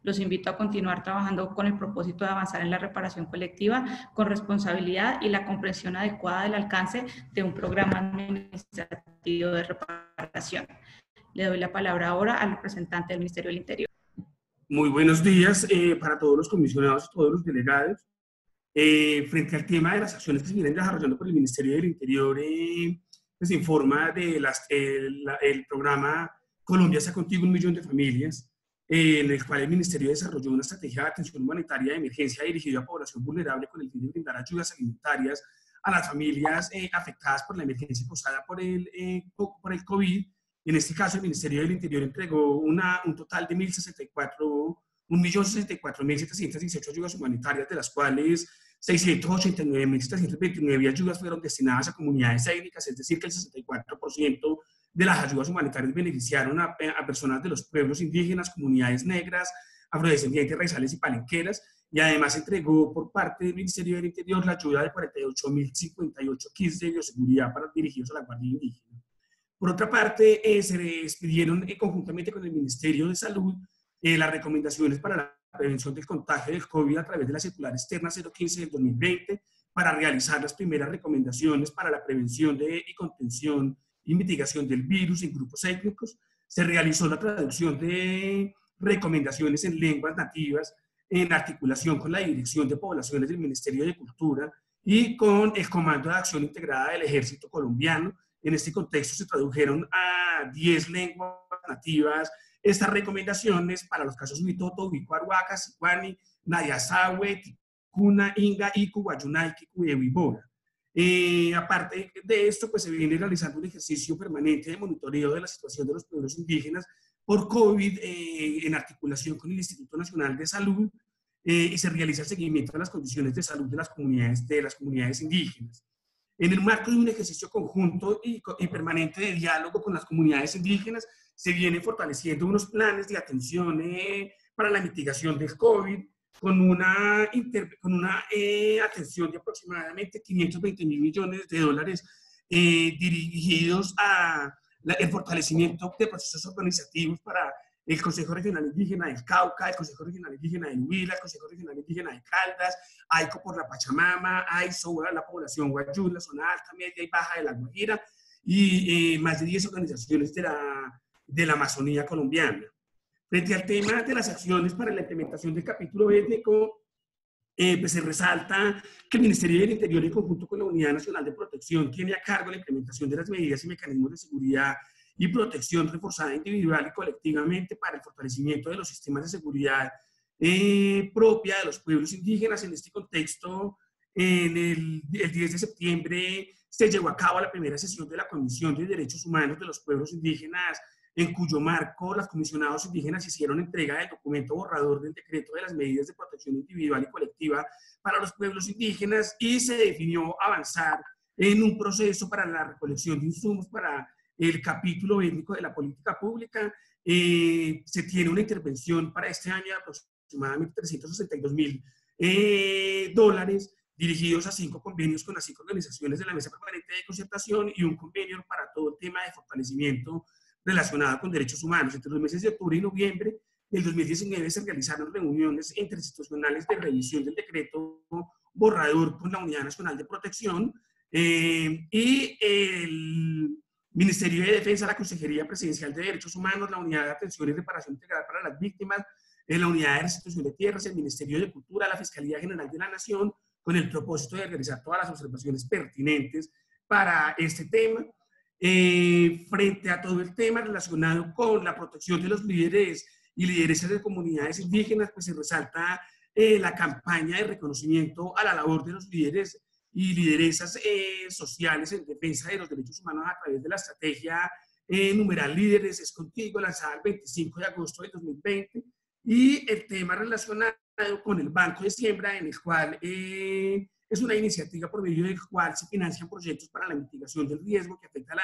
Los invito a continuar trabajando con el propósito de avanzar en la reparación colectiva con responsabilidad y la comprensión adecuada del alcance de un programa administrativo de reparación. Le doy la palabra ahora al representante del Ministerio del Interior. Muy buenos días eh, para todos los comisionados y todos los delegados. Eh, frente al tema de las acciones que se vienen desarrollando por el Ministerio del Interior, eh, pues informa de las, el, el programa Colombia está contigo, un millón de familias, eh, en el cual el Ministerio desarrolló una estrategia de atención humanitaria de emergencia dirigida a población vulnerable con el fin de brindar ayudas alimentarias a las familias eh, afectadas por la emergencia causada por el, eh, por el COVID. En este caso, el Ministerio del Interior entregó una, un total de 1.064 1.064.718 ayudas humanitarias, de las cuales 689.729 ayudas fueron destinadas a comunidades étnicas, es decir, que el 64% de las ayudas humanitarias beneficiaron a, a, personas de los pueblos indígenas, comunidades negras, afrodescendientes, raizales y palenqueras, y además entregó por parte del Ministerio del Interior la ayuda de 48.058 kits de bioseguridad para dirigidos a la Guardia Indígena. Por otra parte, eh, se expidieron eh, conjuntamente con el Ministerio de Salud eh, las recomendaciones para la prevención del contagio del COVID a través de la circular externa 015 del 2020 para realizar las primeras recomendaciones para la prevención de, y contención y mitigación del virus en grupos étnicos. Se realizó la traducción de recomendaciones en lenguas nativas en articulación con la Dirección de Poblaciones del Ministerio de Cultura y con el Comando de Acción Integrada del Ejército Colombiano. En este contexto se tradujeron a 10 lenguas nativas estas recomendaciones para los casos Mitoto, Ubico, Arhuaca, Sicuani, Nayasawe, Ticuna, Inga, Iku, Guayunay, y Ibora. Eh, aparte de esto, pues se viene realizando un ejercicio permanente de monitoreo de la situación de los pueblos indígenas por COVID eh, en articulación con el Instituto Nacional de Salud eh, y se realiza el seguimiento de las condiciones de salud de las comunidades, de las comunidades indígenas. En el marco de un ejercicio conjunto y, y permanente de diálogo con las comunidades indígenas, se vienen fortaleciendo unos planes de atención eh, para la mitigación del COVID, con una, con una eh, atención de aproximadamente 520 mil millones de dólares eh, dirigidos a el fortalecimiento de procesos organizativos para el Consejo Regional Indígena del Cauca, el Consejo Regional Indígena del Huila, el Consejo Regional Indígena de Caldas, AICO por la Pachamama, AISO, la población Guayú, la zona alta, media y baja de la Guajira, y más de 10 organizaciones de la, de la Amazonía colombiana. Frente al tema de las acciones para la implementación del capítulo étnico, eh, pues se resalta que el Ministerio del Interior, en conjunto con la Unidad Nacional de Protección, tiene a cargo la implementación de las medidas y mecanismos de seguridad y protección reforzada individual y colectivamente para el fortalecimiento de los sistemas de seguridad eh, propia de los pueblos indígenas. En este contexto, en el, el 10 de septiembre se llevó a cabo la primera sesión de la Comisión de Derechos Humanos de los Pueblos Indígenas en cuyo marco los comisionados indígenas hicieron entrega del documento borrador del decreto de las medidas de protección individual y colectiva para los pueblos indígenas y se definió avanzar en un proceso para la recolección de insumos para el capítulo étnico de la política pública. Eh, se tiene una intervención para este año de aproximadamente 362 mil eh, dólares dirigidos a cinco convenios con las cinco organizaciones de la Mesa Permanente de Concertación y un convenio para todo el tema de fortalecimiento relacionada con derechos humanos. Entre los meses de octubre y noviembre del 2019 se realizaron reuniones interinstitucionales de revisión del decreto borrador con la Unidad Nacional de Protección eh, y el Ministerio de Defensa, la Consejería Presidencial de Derechos Humanos, la Unidad de Atención y Reparación Integral para las Víctimas, eh, la Unidad de Restitución de Tierras, el Ministerio de Cultura, la Fiscalía General de la Nación, con el propósito de realizar todas las observaciones pertinentes para este tema. Eh, frente a todo el tema relacionado con la protección de los líderes y lideresas de comunidades indígenas, pues se resalta eh, la campaña de reconocimiento a la labor de los líderes y lideresas eh, sociales en defensa de los derechos humanos a través de la estrategia numeral Líderes es Contigo, lanzada el 25 de agosto de 2020, y el tema relacionado con el Banco de Siembra, en el cual es una iniciativa por medio del cual se financian proyectos para la mitigación del riesgo que afecta a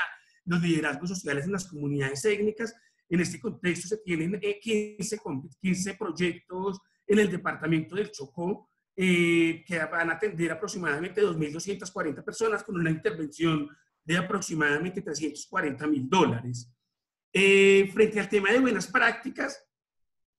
los liderazgos sociales en las comunidades étnicas. En este contexto se tienen 15, eh, 15 proyectos en el departamento del Chocó eh, que van a atender aproximadamente 2.240 personas con una intervención de aproximadamente 340 mil dólares. Eh, frente al tema de buenas prácticas,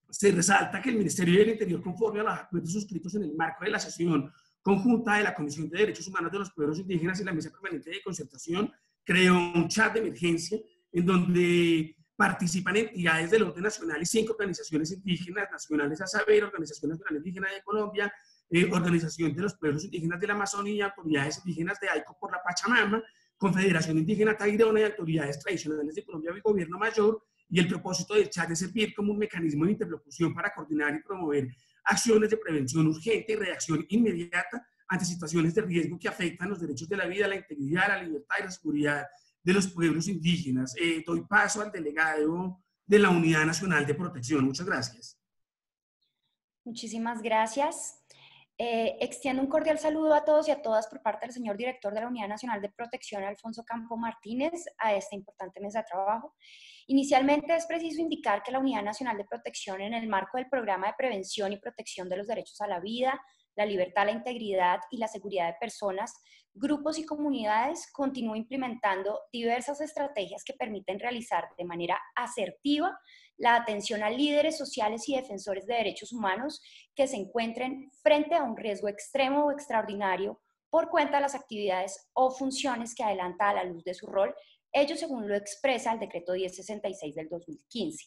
se resalta que el Ministerio del Interior, conforme a los acuerdos suscritos en el marco de la sesión conjunta de la Comisión de Derechos Humanos de los Pueblos Indígenas y la Mesa Permanente de Concertación creó un chat de emergencia en donde participan entidades del orden nacional y cinco organizaciones indígenas nacionales, a saber, Organización Nacional Indígena de Colombia, eh, Organización de los Pueblos Indígenas de la Amazonía, Autoridades Indígenas de AICO por la Pachamama, Confederación Indígena Tairona y autoridades tradicionales de Colombia y Gobierno Mayor, y el propósito del chat es servir como un mecanismo de interlocución para coordinar y promover acciones de prevención urgente y reacción inmediata ante situaciones de riesgo que afectan los derechos de la vida, la integridad, la libertad y la seguridad de los pueblos indígenas. Eh, doy paso al delegado de la Unidad Nacional de Protección. Muchas gracias. Muchísimas gracias. Eh, extiendo un cordial saludo a todos y a todas por parte del señor director de la Unidad Nacional de Protección, Alfonso Campo Martínez, a esta importante mesa de trabajo. Inicialmente es preciso indicar que la Unidad Nacional de Protección, en el marco del Programa de Prevención y Protección de los Derechos a la Vida, la Libertad, la Integridad y la Seguridad de Personas, grupos y comunidades, continúa implementando diversas estrategias que permiten realizar de manera asertiva la atención a líderes sociales y defensores de derechos humanos que se encuentren frente a un riesgo extremo o extraordinario por cuenta de las actividades o funciones que adelanta a la luz de su rol, ello según lo expresa el decreto 1066 del 2015.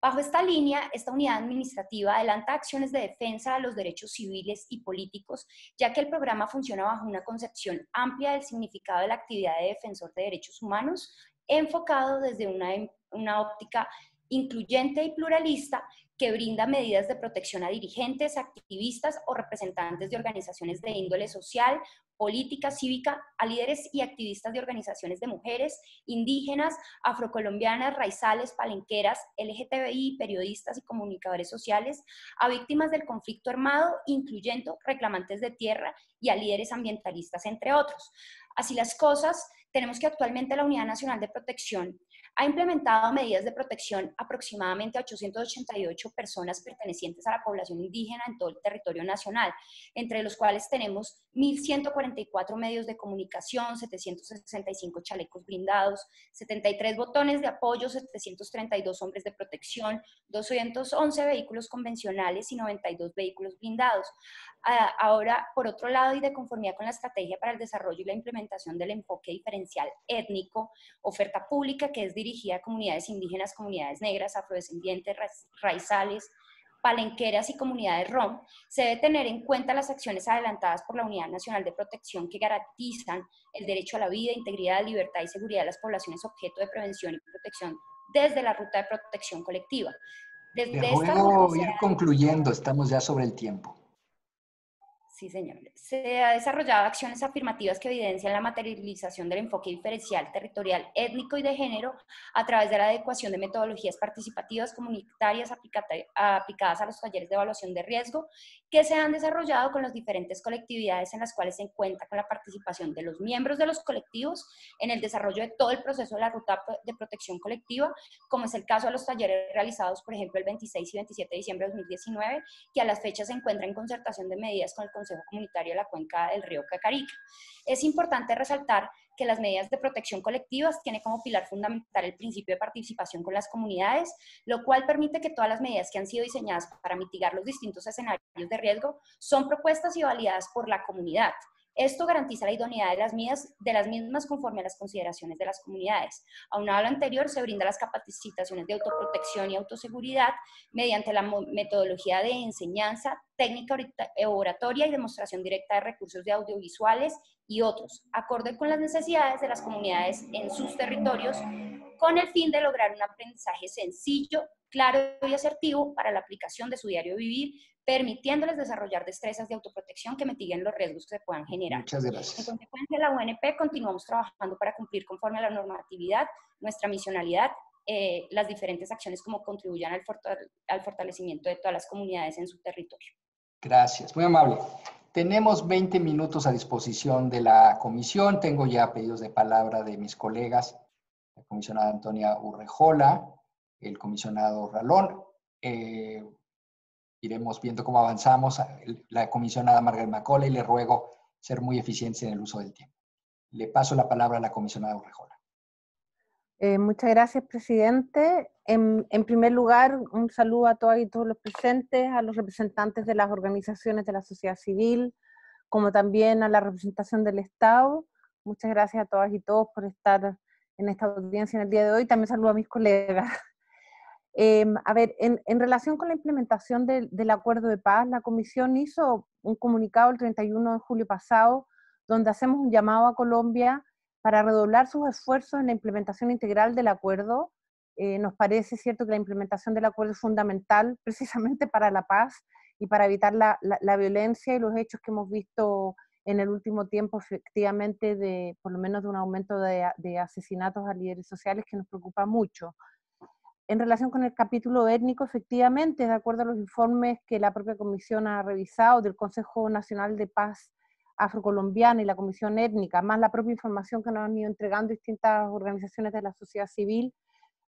Bajo esta línea, esta unidad administrativa adelanta acciones de defensa de los derechos civiles y políticos, ya que el programa funciona bajo una concepción amplia del significado de la actividad de defensor de derechos humanos, enfocado desde una, una óptica incluyente y pluralista que brinda medidas de protección a dirigentes, activistas o representantes de organizaciones de índole social, política, cívica, a líderes y activistas de organizaciones de mujeres, indígenas, afrocolombianas, raizales, palenqueras, LGTBI, periodistas y comunicadores sociales, a víctimas del conflicto armado, incluyendo reclamantes de tierra y a líderes ambientalistas, entre otros. Así las cosas, tenemos que actualmente la Unidad Nacional de Protección ha implementado medidas de protección aproximadamente a 888 personas pertenecientes a la población indígena en todo el territorio nacional, entre los cuales tenemos 1.144 medios de comunicación, 765 chalecos blindados, 73 botones de apoyo, 732 hombres de protección, 211 vehículos convencionales y 92 vehículos blindados. Ah, ahora, por otro lado, y de conformidad con la estrategia para el desarrollo y la implementación del enfoque diferencial étnico, oferta pública que es dirigida a comunidades indígenas, comunidades negras, afrodescendientes, raizales, palenqueras y comunidades ROM, se debe tener en cuenta las acciones adelantadas por la Unidad Nacional de Protección que garantizan el derecho a la vida, integridad, libertad y seguridad de las poblaciones objeto de prevención y protección desde la ruta de protección colectiva. Desde esta ir concluyendo, estamos ya sobre el tiempo. Sí, señor. Se ha desarrollado acciones afirmativas que evidencian la materialización del enfoque diferencial territorial, étnico y de género a través de la adecuación de metodologías participativas comunitarias aplicadas a los talleres de evaluación de riesgo que se han desarrollado con las diferentes colectividades en las cuales se cuenta con la participación de los miembros de los colectivos en el desarrollo de todo el proceso de la ruta de protección colectiva, como es el caso de los talleres realizados, por ejemplo, el 26 y 27 de diciembre de 2019, que a las fechas se encuentra en concertación de medidas con el Consejo Comunitario de la Cuenca del Río Cacarica. Es importante resaltar que las medidas de protección colectivas tienen como pilar fundamental el principio de participación con las comunidades, lo cual permite que todas las medidas que han sido diseñadas para mitigar los distintos escenarios de riesgo son propuestas y validadas por la comunidad. Esto garantiza la idoneidad de las, mismas conforme a las consideraciones de las comunidades. Aunado a lo anterior, se brinda las capacitaciones de autoprotección y autoseguridad mediante la metodología de enseñanza, técnica oratoria y demostración directa de recursos de audiovisuales y otros, acorde con las necesidades de las comunidades en sus territorios, con el fin de lograr un aprendizaje sencillo, claro y asertivo para la aplicación de su diario vivir permitiéndoles desarrollar destrezas de autoprotección que mitiguen los riesgos que se puedan generar. Muchas gracias. En consecuencia, la UNP continuamos trabajando para cumplir conforme a la normatividad, nuestra misionalidad, eh, las diferentes acciones como contribuyan al, al fortalecimiento de todas las comunidades en su territorio. Gracias, muy amable. Tenemos 20 minutos a disposición de la comisión. Tengo ya pedidos de palabra de mis colegas, la comisionada Antonia Urrejola, el comisionado Ralón. Eh, iremos viendo cómo avanzamos. La comisionada Margaret y le ruego ser muy eficientes en el uso del tiempo. Le paso la palabra a la comisionada Urrejola. Eh, muchas gracias, presidente. En, en, primer lugar, un saludo a todas y todos los presentes, a los representantes de las organizaciones de la sociedad civil, como también a la representación del Estado. Muchas gracias a todas y todos por estar en esta audiencia en el día de hoy. También saludo a mis colegas. Em, a ver, en, relación con la implementación del acuerdo de paz, la Comisión hizo un comunicado el 31 de julio pasado donde hacemos un llamado a Colombia para redoblar sus esfuerzos en la implementación integral del acuerdo. Eh, nos parece cierto que la implementación del acuerdo es fundamental precisamente para la paz y para evitar la, violencia y los hechos que hemos visto en el último tiempo, efectivamente, de por lo menos de un aumento de, de asesinatos a líderes sociales que nos preocupa mucho. En relación con el capítulo étnico, efectivamente, de acuerdo a los informes que la propia Comisión ha revisado del Consejo Nacional de Paz Afrocolombiana y la Comisión Étnica, más la propia información que nos han ido entregando distintas organizaciones de la sociedad civil,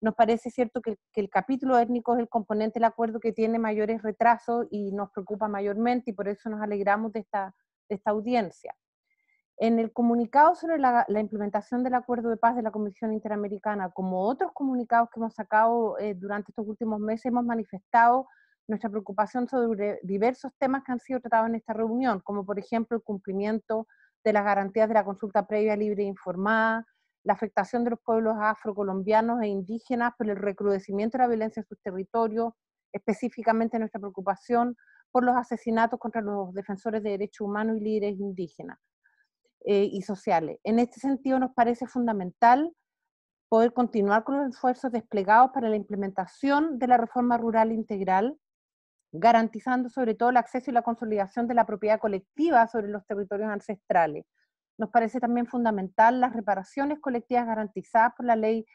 nos parece cierto que, el capítulo étnico es el componente del acuerdo que tiene mayores retrasos y nos preocupa mayormente y por eso nos alegramos de esta, de esta audiencia. En el comunicado sobre la, implementación del acuerdo de paz de la Comisión Interamericana, como otros comunicados que hemos sacado eh, durante estos últimos meses, hemos manifestado nuestra preocupación sobre diversos temas que han sido tratados en esta reunión, como por ejemplo el cumplimiento de las garantías de la consulta previa, libre e informada, la afectación de los pueblos afrocolombianos e indígenas por el recrudecimiento de la violencia en sus territorios, específicamente nuestra preocupación por los asesinatos contra los defensores de derechos humanos y líderes indígenas. Eh, y sociales. En este sentido, nos parece fundamental poder continuar con los esfuerzos desplegados para la implementación de la reforma rural integral, garantizando sobre todo el acceso y la consolidación de la propiedad colectiva sobre los territorios ancestrales. Nos parece también fundamental las reparaciones colectivas garantizadas por la ley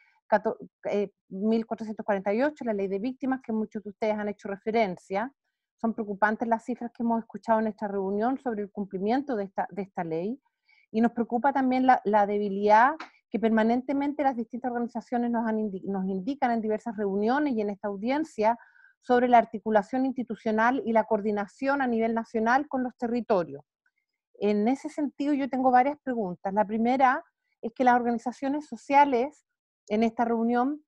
1448, eh, la ley de víctimas, que muchos de ustedes han hecho referencia. Son preocupantes las cifras que hemos escuchado en esta reunión sobre el cumplimiento de esta, de esta ley. Y nos preocupa también la, debilidad que permanentemente las distintas organizaciones nos, nos indican en diversas reuniones y en esta audiencia sobre la articulación institucional y la coordinación a nivel nacional con los territorios. En ese sentido, yo tengo varias preguntas. La primera es que las organizaciones sociales en esta reunión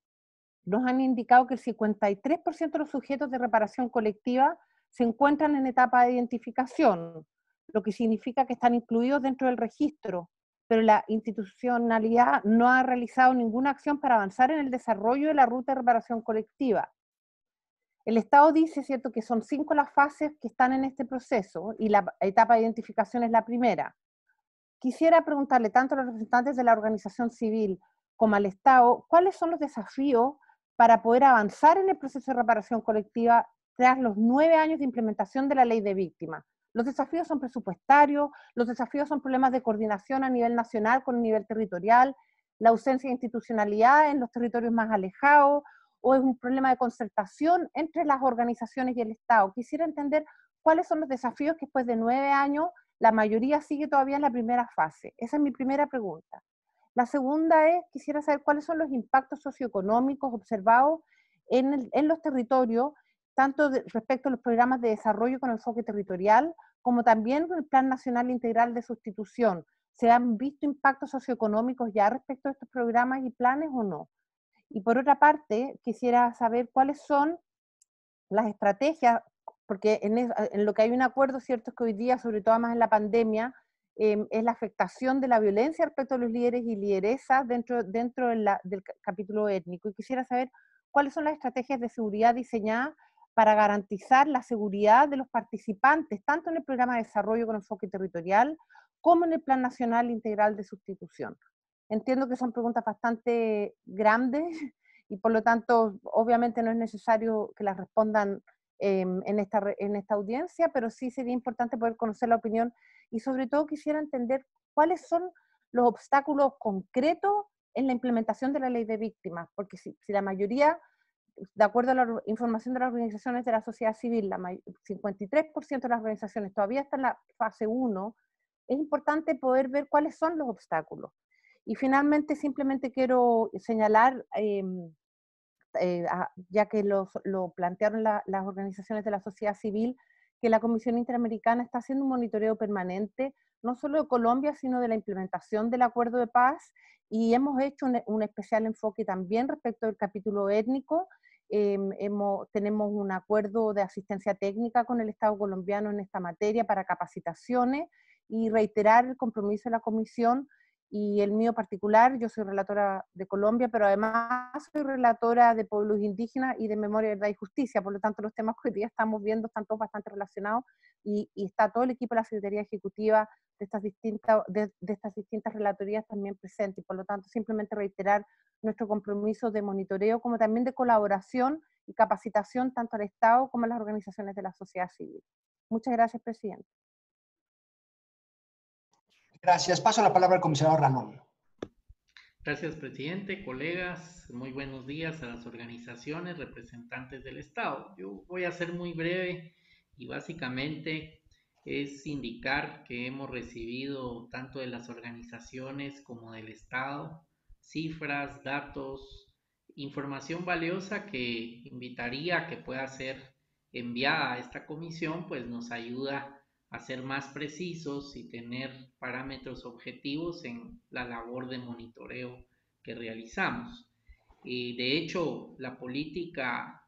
nos han indicado que el 53% de los sujetos de reparación colectiva se encuentran en etapa de identificación, lo que significa que están incluidos dentro del registro, pero la institucionalidad no ha realizado ninguna acción para avanzar en el desarrollo de la ruta de reparación colectiva. El Estado dice, ¿cierto?, que son cinco las fases que están en este proceso y la etapa de identificación es la primera. Quisiera preguntarle tanto a los representantes de la organización civil como al Estado, ¿cuáles son los desafíos para poder avanzar en el proceso de reparación colectiva tras los nueve años de implementación de la ley de víctimas? Los desafíos son presupuestarios, los desafíos son problemas de coordinación a nivel nacional con el nivel territorial, la ausencia de institucionalidad en los territorios más alejados, o es un problema de concertación entre las organizaciones y el Estado. Quisiera entender cuáles son los desafíos que después de nueve años la mayoría sigue todavía en la primera fase. Esa es mi primera pregunta. La segunda es, quisiera saber cuáles son los impactos socioeconómicos observados en los territorios tanto respecto a los programas de desarrollo con enfoque territorial, como también con el Plan Nacional Integral de Sustitución. ¿Se han visto impactos socioeconómicos ya respecto a estos programas y planes o no? Y por otra parte, quisiera saber cuáles son las estrategias, porque en, lo que hay un acuerdo, cierto, es que hoy día, sobre todo más en la pandemia, em, es la afectación de la violencia respecto a los líderes y lideresas dentro, dentro del capítulo étnico. Y quisiera saber cuáles son las estrategias de seguridad diseñadas para garantizar la seguridad de los participantes, tanto en el programa de desarrollo con enfoque territorial como en el Plan Nacional Integral de Sustitución. Entiendo que son preguntas bastante grandes y por lo tanto obviamente no es necesario que las respondan em, en, esta, en esta audiencia, pero sí sería importante poder conocer la opinión y sobre todo quisiera entender cuáles son los obstáculos concretos en la implementación de la ley de víctimas, porque si, si la mayoría de acuerdo a la información de las organizaciones de la sociedad civil, la 53% de las organizaciones todavía están en la fase 1, es importante poder ver cuáles son los obstáculos. Y finalmente, simplemente quiero señalar, em, eh, ya que lo, plantearon las organizaciones de la sociedad civil, que la Comisión Interamericana está haciendo un monitoreo permanente, no solo de Colombia, sino de la implementación del acuerdo de paz, y hemos hecho un especial enfoque también respecto del capítulo étnico, Em, tenemos un acuerdo de asistencia técnica con el Estado colombiano en esta materia para capacitaciones y reiterar el compromiso de la Comisión y el mío particular, yo soy relatora de Colombia, pero además soy relatora de pueblos indígenas y de memoria, verdad y justicia, por lo tanto los temas que hoy día estamos viendo están todos bastante relacionados y, está todo el equipo de la Secretaría Ejecutiva de estas, distintas, de, estas distintas relatorías también presente y por lo tanto simplemente reiterar nuestro compromiso de monitoreo como también de colaboración y capacitación tanto al Estado como a las organizaciones de la sociedad civil. Muchas gracias, presidente. Gracias. Paso la palabra al comisionado Ranón. Gracias, presidente, colegas. Muy buenos días a las organizaciones, representantes del Estado. Yo voy a ser muy breve y básicamente es indicar que hemos recibido tanto de las organizaciones como del Estado cifras, datos, información valiosa que invitaría a que pueda ser enviada a esta comisión, pues nos ayuda a ser más precisos y tener parámetros objetivos en la labor de monitoreo que realizamos. Y de hecho, la política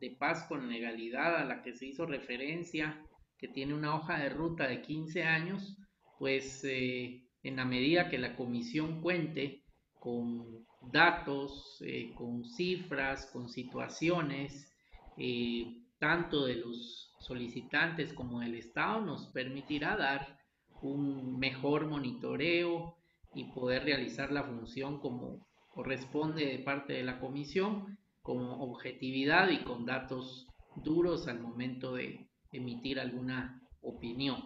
de paz con legalidad a la que se hizo referencia, que tiene una hoja de ruta de 15 años, pues eh, en la medida que la comisión cuente con datos, eh, con cifras, con situaciones, eh, tanto de los solicitantes como del Estado nos permitirá dar un mejor monitoreo y poder realizar la función como corresponde de parte de la comisión, con objetividad y con datos duros al momento de emitir alguna opinión.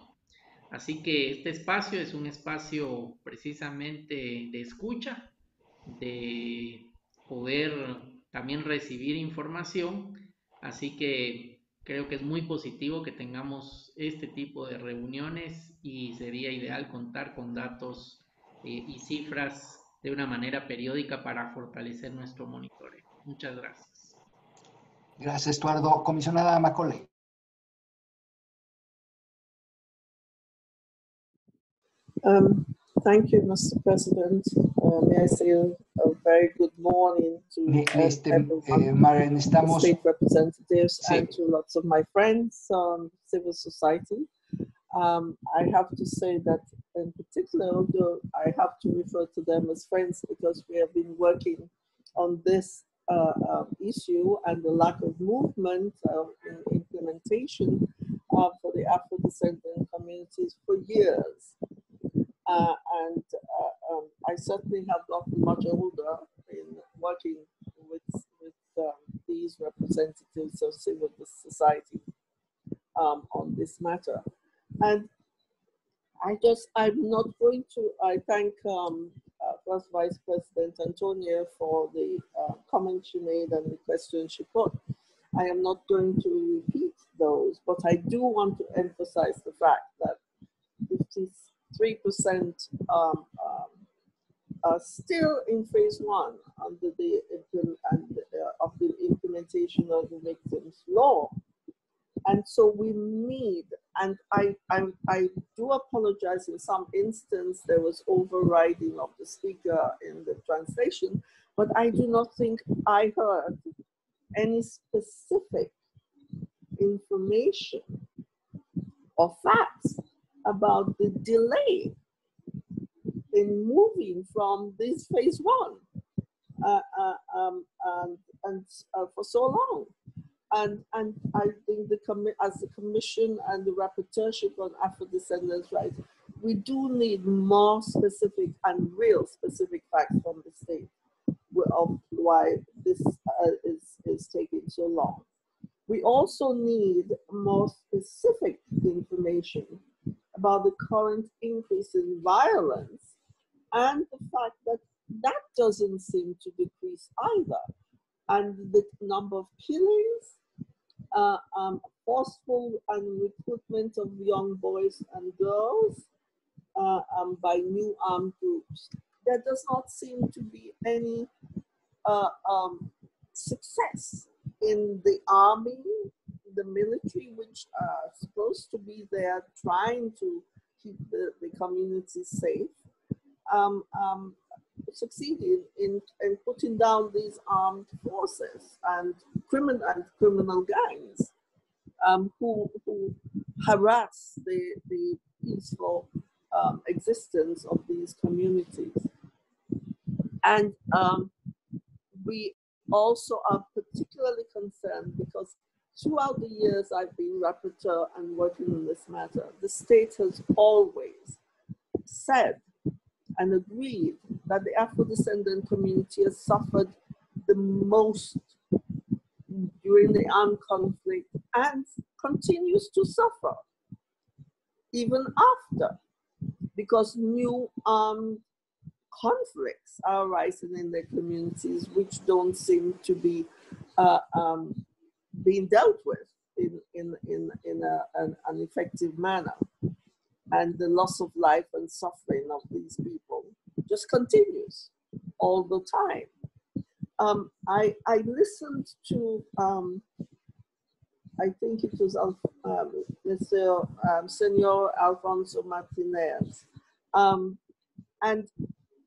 Así que este espacio es un espacio precisamente de escucha, de poder también recibir información. Así que Creo que es muy positivo que tengamos este tipo de reuniones y sería ideal contar con datos eh, y cifras de una manera periódica para fortalecer nuestro monitoreo. Muchas gracias. Gracias, Eduardo. Comisionada Macaulay. Um, Thank you, Mr. President. Uh, may I say a, a, very good morning to este, everyone, eh, state representatives sí. and to lots of my friends on civil society. Um, I have to say that in particular, although I have to refer to them as friends because we have been working on this uh, uh, issue and the lack of movement uh, in implementation uh, for the Afro-descendant communities for years. Uh, and uh, um, I certainly have gotten much older in working with, with um, these representatives of civil society um, on this matter. And I just, I'm not going to, I thank um, uh, First Vice President Antonia for the uh, comments she made and the questions she put. I am not going to repeat those, but I do want to emphasize the fact that 50, 3% um, um, are still in phase one under the and, uh, of the implementation of the victims law. And so we need, and I, I, I do apologize in some instance there was overriding of the speaker in the translation, but I do not think I heard any specific information or facts about the delay in moving from this phase one uh, uh, um, and, and uh, for so long. And, and I think the commi- as the commission and the rapporteurship on Afro descendants' rights, we do need more specific and real specific facts from the state of why this uh, is, is taking so long. We also need more specific information about the current increase in violence and the fact that that doesn't seem to decrease either. And the number of killings, uh, um, forceful and recruitment of young boys and girls uh, um, by new armed groups. There does not seem to be any uh, um, success in the army the military, which are supposed to be there trying to keep the, the community safe, um, um, succeeding in, in putting down these armed forces and criminal and criminal gangs um, who, who harass the, the peaceful um, existence of these communities. And um, we also are particularly concerned because throughout the years I've been rapporteur and working on this matter, the state has always said and agreed that the Afro-descendant community has suffered the most during the armed conflict and continues to suffer even after because new armed conflicts are arising in their communities which don't seem to be uh, um, being dealt with in, in, in, in a, an, an effective manner. And the loss of life and suffering of these people just continues all the time. Um, I, I listened to, um, I think it was um, Mr. Um, Senor Alfonso Martinez, um, and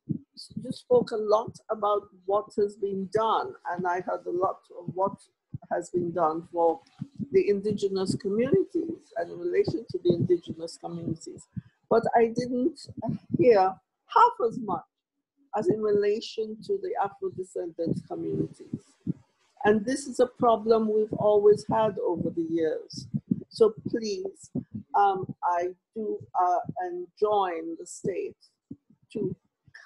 you spoke a lot about what has been done, and I heard a lot of what has been done for the indigenous communities and in relation to the indigenous communities. But I didn't hear half as much as in relation to the Afro-descendant communities. And this is a problem we've always had over the years. So please, um, I do uh, enjoin the state to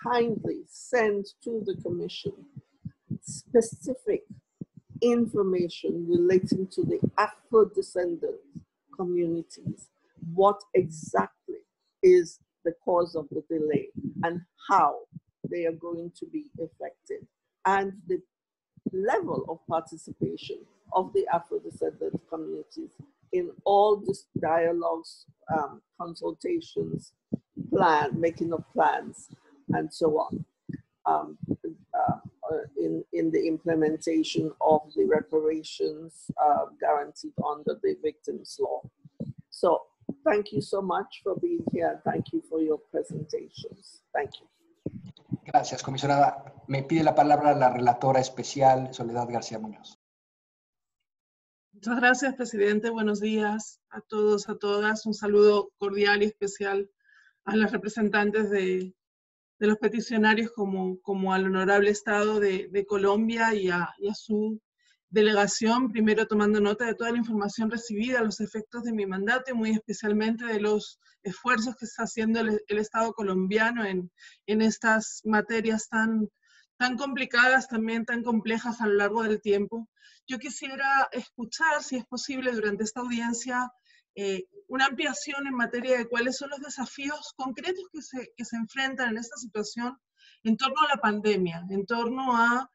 kindly send to the commission specific information relating to the Afro-descendant communities. What exactly is the cause of the delay and how they are going to be affected and the level of participation of the Afro-descendant communities in all these dialogues, um, consultations, plan, making of plans, and so on. Um, in, the implementation of the reparations uh, guaranteed under the victims law. So thank you so much for being here. Thank you for your presentations. Thank you. Gracias, comisionada. Me pide la palabra la relatora especial, Soledad García Muñoz. Muchas gracias, presidente. Buenos días a todos, a todas. Un saludo cordial y especial a las representantes de, de los peticionarios como, como al honorable Estado de, Colombia y a, su delegación, primero tomando nota de toda la información recibida, los efectos de mi mandato y muy especialmente de los esfuerzos que está haciendo el, el Estado colombiano en, en estas materias tan, tan complicadas, también tan complejas a lo largo del tiempo. Yo quisiera escuchar, si es posible, durante esta audiencia, eh, una ampliación en materia de cuáles son los desafíos concretos que se, que se enfrentan en esta situación en torno a la pandemia, en torno a,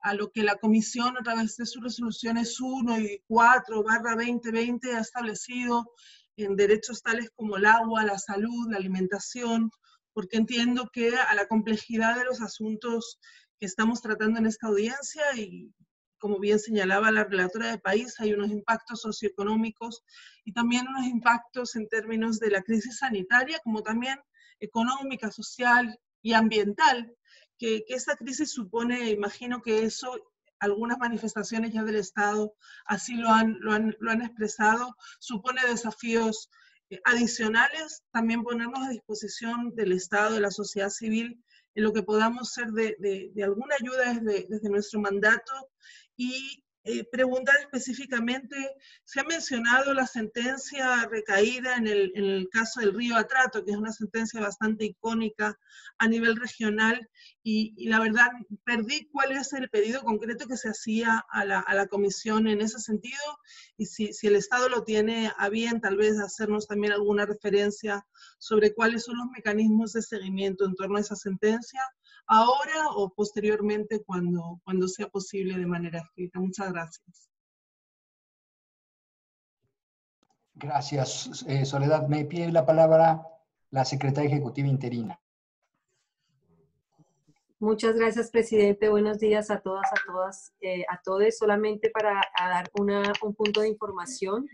a lo que la Comisión a través de sus resoluciones 1 y 4 barra 2020 ha establecido en derechos tales como el agua, la salud, la alimentación, porque entiendo que a la complejidad de los asuntos que estamos tratando en esta audiencia y como bien señalaba la relatora de país, hay unos impactos socioeconómicos y también unos impactos en términos de la crisis sanitaria, como también económica, social y ambiental, que, que esta crisis supone, imagino que eso, algunas manifestaciones ya del Estado así lo han, lo han, lo han expresado, supone desafíos eh, adicionales, también ponernos a disposición del Estado, de la sociedad civil, en lo que podamos ser de, de, de alguna ayuda desde, desde nuestro mandato y eh, preguntar específicamente, se ha mencionado la sentencia recaída en el, caso del río Atrato, que es una sentencia bastante icónica a nivel regional, y, la verdad perdí cuál es el pedido concreto que se hacía a la, a la comisión en ese sentido, y si, si, el Estado lo tiene a bien, tal vez hacernos también alguna referencia sobre cuáles son los mecanismos de seguimiento en torno a esa sentencia, ahora o posteriormente cuando, cuando sea posible de manera escrita. Muchas gracias. Gracias, eh, Soledad. Me pide la palabra la secretaria ejecutiva interina. Muchas gracias, presidente. Buenos días a todas, a todas, eh, a todos. Solamente para dar una, un punto de información,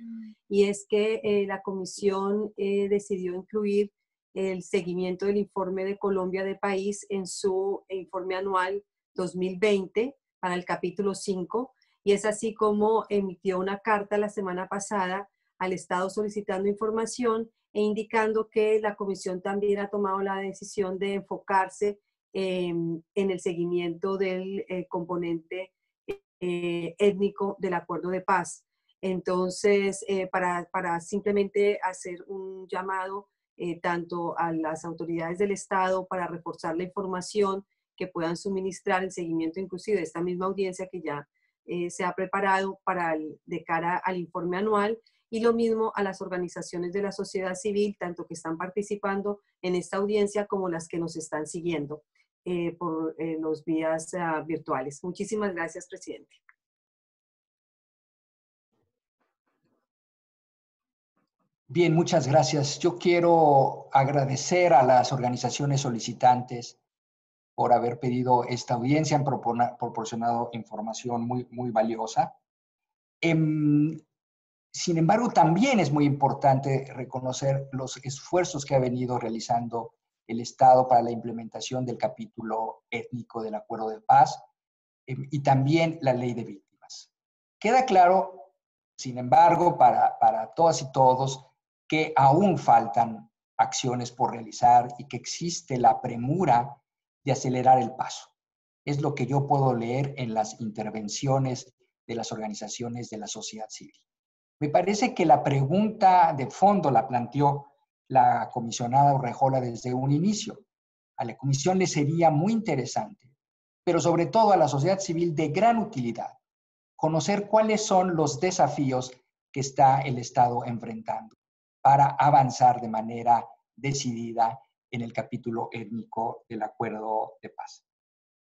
y es que eh, la comisión eh, decidió incluir el seguimiento del informe de Colombia de País en su informe anual 2020 para el capítulo 5 y es así como emitió una carta la semana pasada al Estado solicitando información e indicando que la comisión también ha tomado la decisión de enfocarse en el seguimiento del eh, componente eh, étnico del acuerdo de paz. Entonces, eh, para, para, simplemente hacer un llamado tanto a las autoridades del Estado para reforzar la información que puedan suministrar el seguimiento inclusive de esta misma audiencia que ya se ha preparado para el, de cara al informe anual y lo mismo a las organizaciones de la sociedad civil, tanto que están participando en esta audiencia como las que nos están siguiendo eh, por eh, los vías ah, virtuales. Muchísimas gracias, presidente. Bien, muchas gracias. Yo quiero agradecer a las organizaciones solicitantes por haber pedido esta audiencia, han proporcionado información muy, muy valiosa. Em, sin embargo, también es muy importante reconocer los esfuerzos que ha venido realizando el Estado para la implementación del capítulo étnico del Acuerdo de Paz em, y también la ley de víctimas. Queda claro, sin embargo, para, para todas y todos, que aún faltan acciones por realizar y que existe la premura de acelerar el paso. Es lo que yo puedo leer en las intervenciones de las organizaciones de la sociedad civil. Me parece que la pregunta de fondo la planteó la comisionada Urrejola desde un inicio. A la comisión le sería muy interesante, pero sobre todo a la sociedad civil de gran utilidad, conocer cuáles son los desafíos que está el Estado enfrentando para avanzar de manera decidida en el capítulo étnico del acuerdo de paz.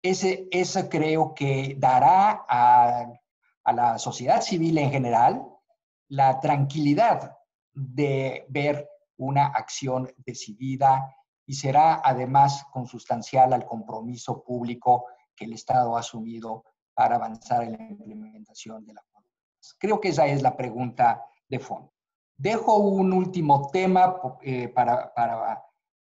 Ese, eso creo que dará a, la sociedad civil en general la tranquilidad de ver una acción decidida y será además consustancial al compromiso público que el Estado ha asumido para avanzar en la implementación de la Creo que esa es la pregunta de fondo. Dejo un último tema eh, para, para,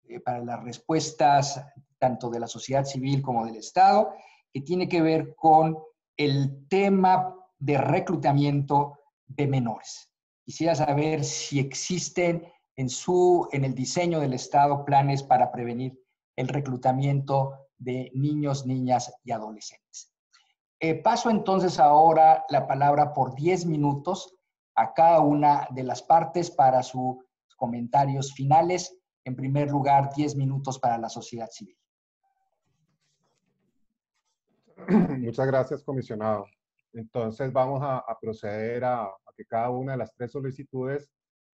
eh, para las respuestas tanto de la sociedad civil como del Estado, que tiene que ver con el tema de reclutamiento de menores. Quisiera saber si existen en, su, en el diseño del Estado planes para prevenir el reclutamiento de niños, niñas y adolescentes. Eh, paso entonces ahora la palabra por 10 minutos a cada una de las partes para sus comentarios finales. En primer lugar, 10 minutos para la sociedad civil. Muchas gracias, comisionado. Entonces vamos a, proceder a, que cada una de las tres solicitudes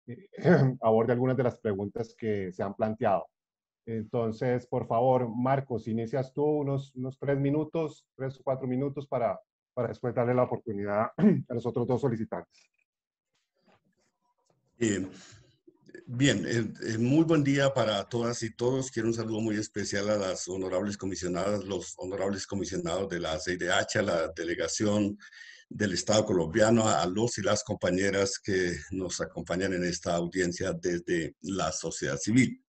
eh, aborde algunas de las preguntas que se han planteado. Entonces, por favor, Marcos, inicias tú unos, unos tres minutos, tres o cuatro minutos para, para después darle la oportunidad a los otros dos solicitantes. Bien, eh, muy buen día para todas y todos. Quiero un saludo muy especial a las honorables comisionadas, los honorables comisionados de la CIDH, a la delegación del Estado colombiano, a los y las compañeras que nos acompañan en esta audiencia desde la sociedad civil.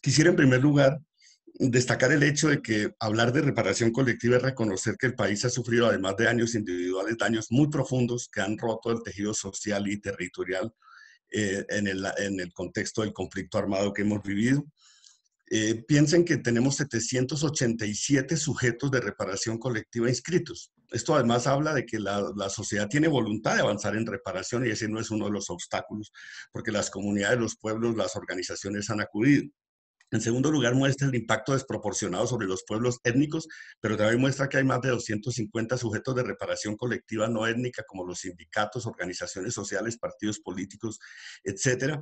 Quisiera en primer lugar destacar el hecho de que hablar de reparación colectiva es reconocer que el país ha sufrido, además de daños individuales, daños muy profundos que han roto el tejido social y territorial eh, en, el, en el contexto del conflicto armado que hemos vivido eh, piensen que tenemos 787 sujetos de reparación colectiva inscritos. Esto además habla de que la, la, sociedad tiene voluntad de avanzar en reparación y ese no es uno de los obstáculos, porque las comunidades, los pueblos, las organizaciones han acudido. En segundo lugar, muestra el impacto desproporcionado sobre los pueblos étnicos, pero también muestra que hay más de 250 sujetos de reparación colectiva no étnica, como los sindicatos, organizaciones sociales, partidos políticos, etc.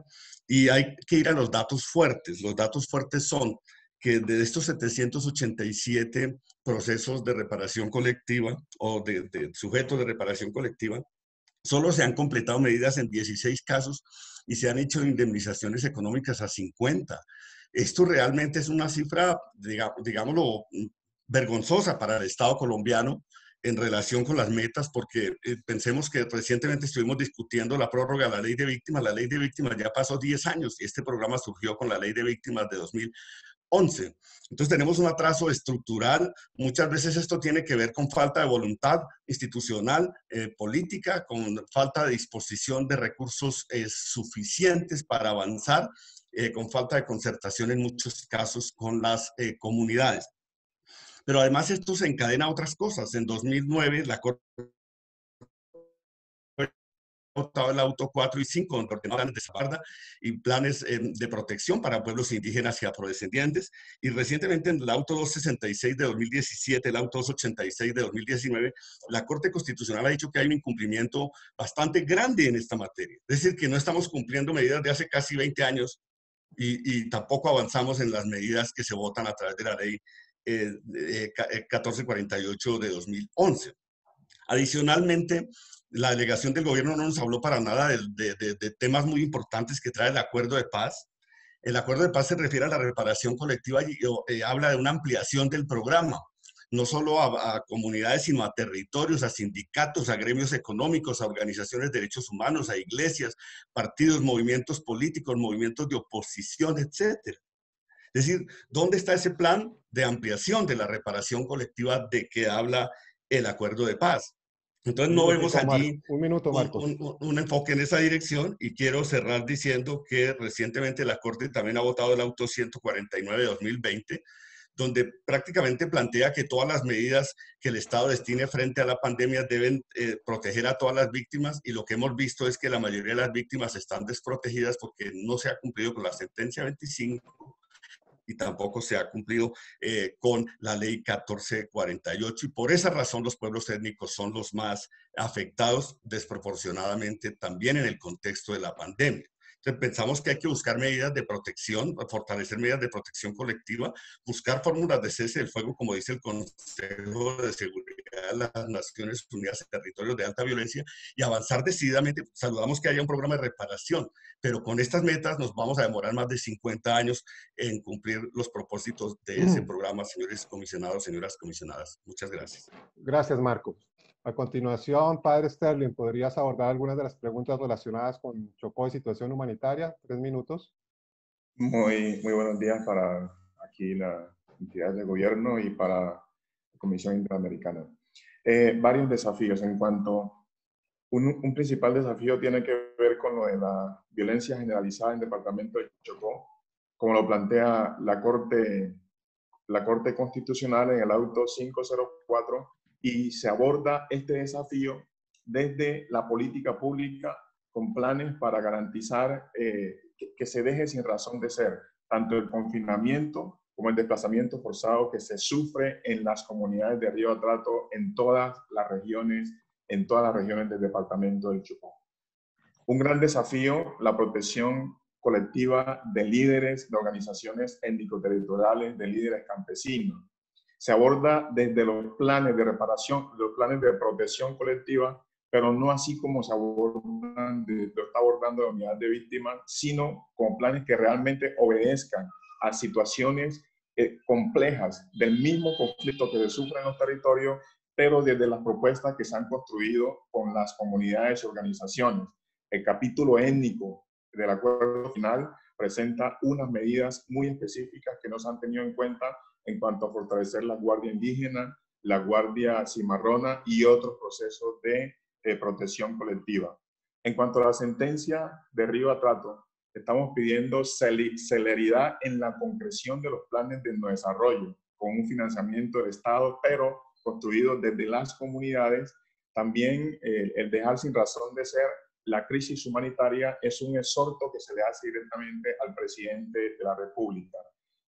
Y hay que ir a los datos fuertes. Los datos fuertes son que de estos 787 procesos de reparación colectiva o de, de sujetos de reparación colectiva, solo se han completado medidas en 16 casos y se han hecho indemnizaciones económicas a 50. Esto realmente es una cifra, digámoslo, vergonzosa para el Estado colombiano en relación con las metas, porque eh, pensemos que recientemente estuvimos discutiendo la prórroga de la ley de víctimas. La ley de víctimas ya pasó 10 años y este programa surgió con la ley de víctimas de 2000 2011. Entonces tenemos un atraso estructural. Muchas veces esto tiene que ver con falta de voluntad institucional, eh, política, con falta de disposición de recursos eh, suficientes para avanzar, eh, con falta de concertación en muchos casos con las comunidades. Pero además esto se encadena a otras cosas. En 2009 la Corte votado el auto 4 y 5, donde ordenó planes de zaparda y planes eh, de protección para pueblos indígenas y afrodescendientes. Y recientemente en el auto 266 de 2017, el auto 286 de 2019, la Corte Constitucional ha dicho que hay un incumplimiento bastante grande en esta materia. Es decir, que no estamos cumpliendo medidas de hace casi 20 años y, y tampoco avanzamos en las medidas que se votan a través de la ley eh, 1448 de 2011. Adicionalmente, la delegación del gobierno no nos habló para nada de, temas muy importantes que trae el acuerdo de paz. El acuerdo de paz se refiere a la reparación colectiva y eh, habla de una ampliación del programa, no solo a, comunidades, sino a territorios, a sindicatos, a gremios económicos, a organizaciones de derechos humanos, a iglesias, partidos, movimientos políticos, movimientos de oposición, etc. Es decir, ¿dónde está ese plan de ampliación de la reparación colectiva de que habla el acuerdo de paz? Entonces no vemos allí un, minuto, Un, enfoque en esa dirección y quiero cerrar diciendo que recientemente la Corte también ha votado el auto 149 de 2020, donde prácticamente plantea que todas las medidas que el Estado destine frente a la pandemia deben eh, proteger a todas las víctimas y lo que hemos visto es que la mayoría de las víctimas están desprotegidas porque no se ha cumplido con la sentencia 25 y tampoco se ha cumplido eh, con la ley 1448 y por esa razón los pueblos étnicos son los más afectados desproporcionadamente también en el contexto de la pandemia. Entonces pensamos que hay que buscar medidas de protección, fortalecer medidas de protección colectiva, buscar fórmulas de cese del fuego, como dice el Consejo de Seguridad de las Naciones Unidas en territorios de alta violencia y avanzar decididamente. Saludamos que haya un programa de reparación, pero con estas metas nos vamos a demorar más de 50 años en cumplir los propósitos de ese mm. programa, señores comisionados, señoras comisionadas. Muchas gracias. Gracias, Marco. A continuación, Padre Sterling, ¿podrías abordar algunas de las preguntas relacionadas con Chocó y situación humanitaria? Tres minutos. Muy, muy buenos días para aquí la entidad de gobierno y para la Comisión Interamericana. Eh, varios desafíos en cuanto... Un, un, principal desafío tiene que ver con lo de la violencia generalizada en el departamento de Chocó, como lo plantea la Corte, la Corte Constitucional en el auto 504 y se aborda este desafío desde la política pública con planes para garantizar eh, que, se deje sin razón de ser tanto el confinamiento como el desplazamiento forzado que se sufre en las comunidades de Río Atrato en todas las regiones, en todas las regiones del departamento del Chocó. Un gran desafío, la protección colectiva de líderes de organizaciones étnico-territoriales, de líderes campesinos, se aborda desde los planes de reparación, los planes de protección colectiva, pero no así como se abordan, lo está abordando la unidad de víctimas, sino con planes que realmente obedezcan a situaciones eh, complejas del mismo conflicto que se sufre en los territorios, pero desde las propuestas que se han construido con las comunidades y organizaciones. El capítulo étnico del acuerdo final presenta unas medidas muy específicas que no se han tenido en cuenta en cuanto a fortalecer la Guardia Indígena, la Guardia Cimarrona y otros procesos de eh, protección colectiva. En cuanto a la sentencia de Río Atrato, estamos pidiendo celeridad en la concreción de los planes de desarrollo, con un financiamiento del Estado, pero construido desde las comunidades. También eh, el dejar sin razón de ser la crisis humanitaria es un exhorto que se le hace directamente al presidente de la República.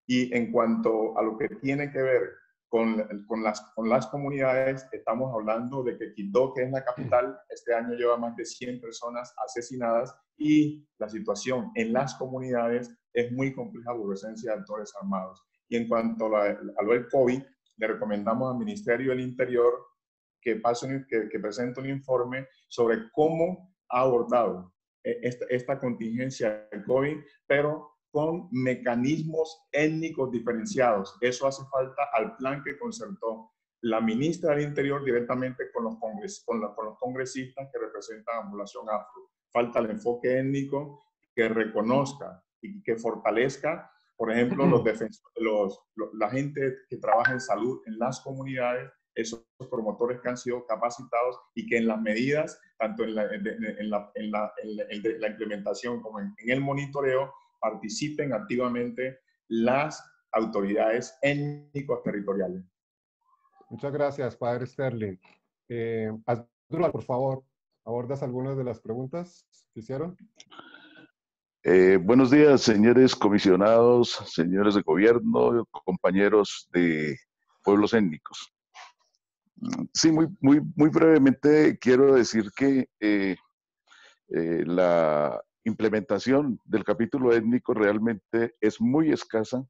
Y en cuanto a lo que tiene que ver con, con, las, con las comunidades, estamos hablando de que Quito, que es la capital, este año lleva más de 100 personas asesinadas y la situación en las comunidades es muy compleja por presencia de actores armados. Y en cuanto a, lo del COVID, le recomendamos al Ministerio del Interior que, pase, que, que presente un informe sobre cómo ha abordado eh, esta, esta contingencia del COVID, pero con mecanismos étnicos diferenciados. Eso hace falta al plan que concertó la ministra del Interior directamente con los, congres, con, con los congresistas que representan a la población afro. Falta el enfoque étnico que reconozca y que fortalezca Por ejemplo, los los, la gente que trabaja en salud en las comunidades, esos promotores que han sido capacitados y que en las medidas, tanto en la, en la, en la, la implementación como en, el monitoreo, participen activamente las autoridades étnicos territoriales. Muchas gracias, Padre Sterling. Eh, por favor, ¿abordas algunas de las preguntas que hicieron? Eh, buenos días, señores comisionados, señores de gobierno, compañeros de pueblos étnicos. Sí, muy, muy, muy brevemente quiero decir que eh, eh, la implementación del capítulo étnico realmente es muy escasa.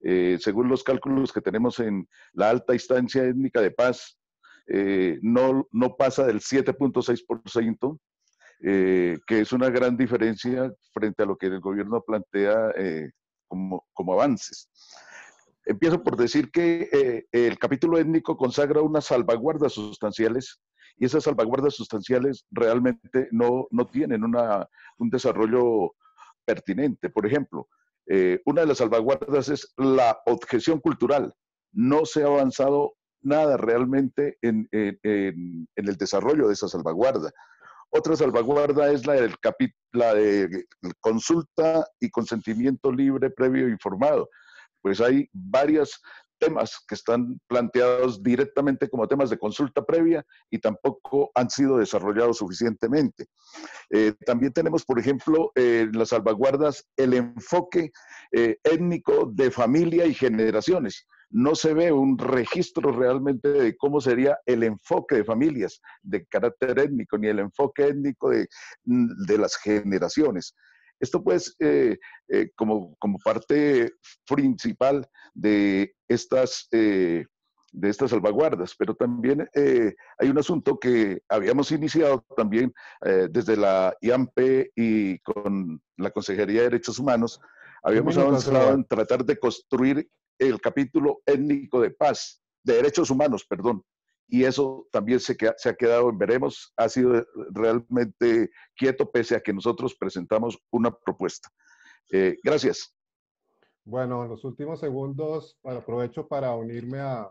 según los cálculos que tenemos en la alta instancia étnica de paz, no, no pasa del 7.6%. Eh, que es una gran diferencia frente a lo que el gobierno plantea eh, como, como, avances. Empiezo por decir que eh, el capítulo étnico consagra unas salvaguardas sustanciales y esas salvaguardas sustanciales realmente no, no tienen una, un desarrollo pertinente. Por ejemplo, una de las salvaguardas es la objeción cultural. No se ha avanzado nada realmente en, en, el desarrollo de esa salvaguarda. Otra salvaguarda es la, del la de consulta y consentimiento libre, previo e informado. Pues hay varios temas que están planteados directamente como temas de consulta previa y tampoco han sido desarrollados suficientemente. Eh, también tenemos, por ejemplo, en las salvaguardas el enfoque eh, étnico de familia y generaciones no se ve un registro realmente de cómo sería el enfoque de familias de carácter étnico, ni el enfoque étnico de, mm, las generaciones. Esto pues eh, eh, como, como, parte principal de estas, eh, de estas salvaguardas, pero también hay un asunto que habíamos iniciado también desde la IAMPE y con la Consejería de Derechos Humanos, habíamos avanzado en tratar de construir el capítulo étnico de paz, de derechos humanos, perdón. Y eso también se, se ha quedado en veremos, ha sido realmente quieto pese a que nosotros presentamos una propuesta. Eh, gracias. Bueno, en los últimos segundos aprovecho para unirme a,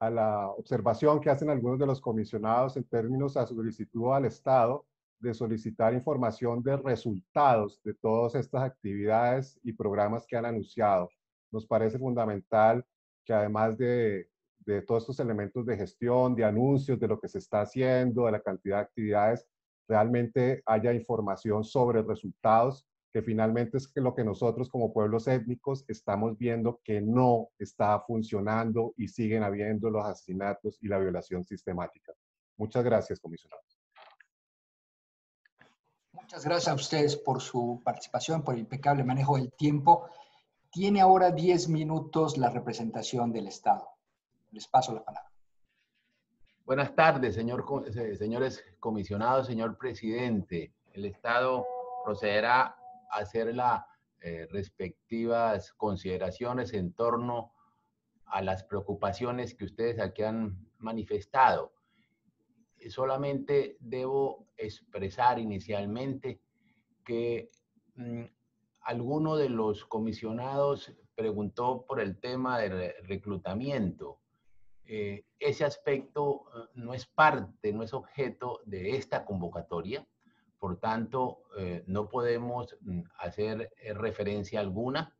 a la observación que hacen algunos de los comisionados en términos a solicitud al Estado de solicitar información de resultados de todas estas actividades y programas que han anunciado nos parece fundamental que además de, de todos estos elementos de gestión, de anuncios, de lo que se está haciendo, de la cantidad de actividades, realmente haya información sobre resultados, que finalmente es lo que nosotros como pueblos étnicos estamos viendo que no está funcionando y siguen habiendo los asesinatos y la violación sistemática. Muchas gracias, comisionados. Muchas gracias a ustedes por su participación, por el impecable manejo del tiempo. Tiene ahora 10 minutos la representación del Estado. Les paso la palabra. Buenas tardes, señor, señores comisionados, señor presidente. El Estado procederá a hacer las eh, respectivas consideraciones en torno a las preocupaciones que ustedes aquí han manifestado. Solamente debo expresar inicialmente que mm, alguno de los comisionados preguntó por el tema del reclutamiento. Eh, ese aspecto eh, no es parte, no es objeto de esta convocatoria, por tanto, eh, no podemos mm, hacer referencia alguna.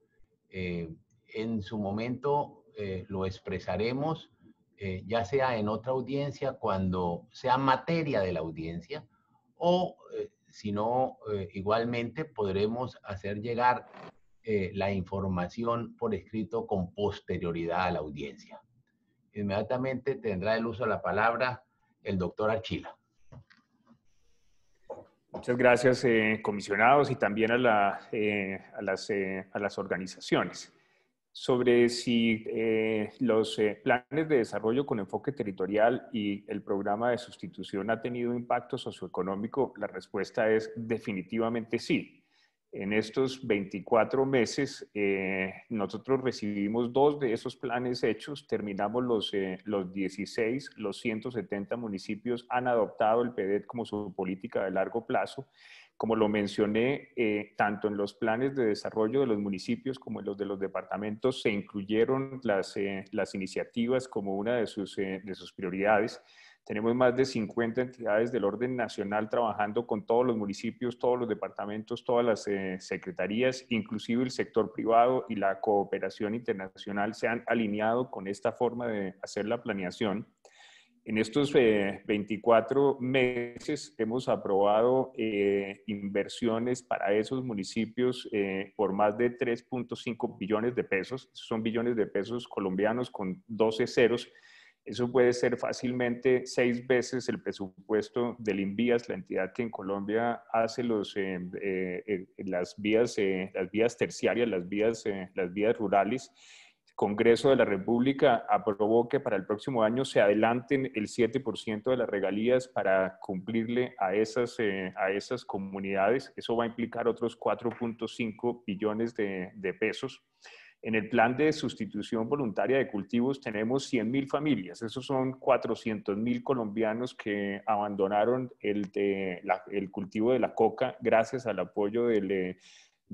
en su momento lo expresaremos, ya sea en otra audiencia, cuando sea materia de la audiencia, o si no, eh, igualmente podremos hacer llegar eh, la información por escrito con posterioridad a la audiencia. Inmediatamente tendrá el uso de la palabra el doctor Archila. Muchas gracias, eh, comisionados, y también a, a, las, a las organizaciones sobre si eh, los eh, planes de desarrollo con enfoque territorial y el programa de sustitución ha tenido impacto socioeconómico, la respuesta es definitivamente sí. En estos 24 meses, eh, nosotros recibimos dos de esos planes hechos, terminamos los, los 16, los 170 municipios han adoptado el PEDET como su política de largo plazo Como lo mencioné, eh, tanto en los planes de desarrollo de los municipios como en los de los departamentos se incluyeron las, eh, las iniciativas como una de sus, eh, de sus prioridades. Tenemos más de 50 entidades del orden nacional trabajando con todos los municipios, todos los departamentos, todas las secretarías, inclusive el sector privado y la cooperación internacional se han alineado con esta forma de hacer la planeación. En estos 24 eh, meses hemos aprobado eh, inversiones para esos municipios eh, por más de 3.5 billones de pesos. Son billones de pesos colombianos con 12 ceros. Eso puede ser fácilmente seis veces el presupuesto del INVIAS, la entidad que en Colombia hace los, las, vías, las vías terciarias, las vías, las vías rurales. Congreso de la República aprobó que para el próximo año se adelanten el 7% de las regalías para cumplirle a esas, eh, a esas comunidades. Eso va a implicar otros 4.5 billones de, pesos. En el plan de sustitución voluntaria de cultivos tenemos 100.000 familias. Esos son 400.000 colombianos que abandonaron el, de el cultivo de la coca gracias al apoyo del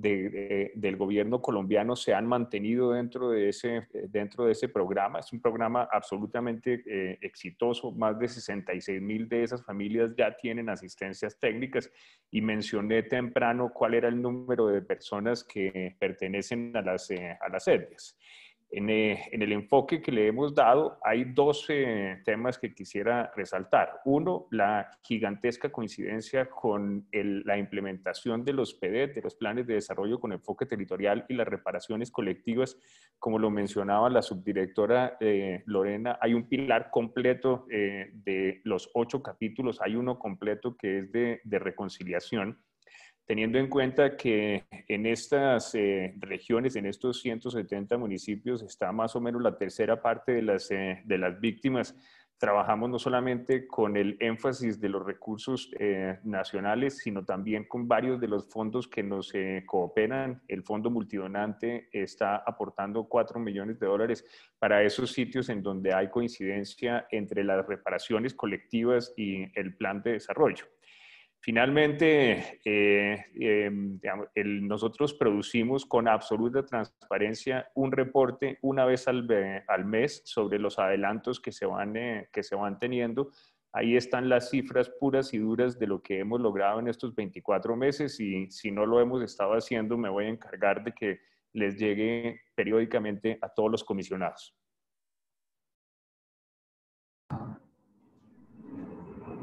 eh, del gobierno colombiano se han mantenido dentro de ese, dentro de ese programa. Es un programa absolutamente eh, exitoso. Más de 66 mil de esas familias ya tienen asistencias técnicas y mencioné temprano cuál era el número de personas que pertenecen a las, eh, a las etnias. Eh, en, el enfoque que le hemos dado, hay dos temas que quisiera resaltar. Uno, la gigantesca coincidencia con la implementación de los PD, de los planes de desarrollo con enfoque territorial y las reparaciones colectivas. Como lo mencionaba la subdirectora eh, Lorena, hay un pilar completo eh, de los ocho capítulos, hay uno completo que es de, de reconciliación teniendo en cuenta que en estas eh, regiones, en estos 170 municipios, está más o menos la tercera parte de las, eh, de las víctimas, trabajamos no solamente con el énfasis de los recursos eh, nacionales, sino también con varios de los fondos que nos cooperan. El Fondo Multidonante está aportando 4 millones de dólares para esos sitios en donde hay coincidencia entre las reparaciones colectivas y el plan de desarrollo. Finalmente, eh, em, nosotros producimos con absoluta transparencia un reporte una vez al, mes sobre los adelantos que se, van, eh, que se van teniendo. Ahí están las cifras puras y duras de lo que hemos logrado en estos 24 meses y si no lo hemos estado haciendo, me voy a encargar de que les llegue periódicamente a todos los comisionados.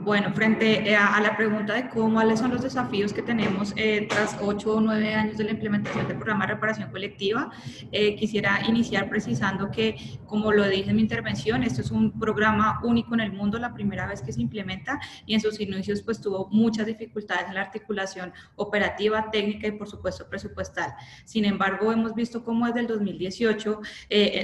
Bueno, frente eh, a, la pregunta de cómo, cuáles son los desafíos que tenemos eh, tras ocho o nueve años de la implementación del programa de reparación colectiva, eh, quisiera iniciar precisando que, como lo dije en mi intervención, esto es un programa único en el mundo, la primera vez que se implementa y en sus inicios pues tuvo muchas dificultades en la articulación operativa, técnica y por supuesto presupuestal. Sin embargo, hemos visto cómo desde el 2018,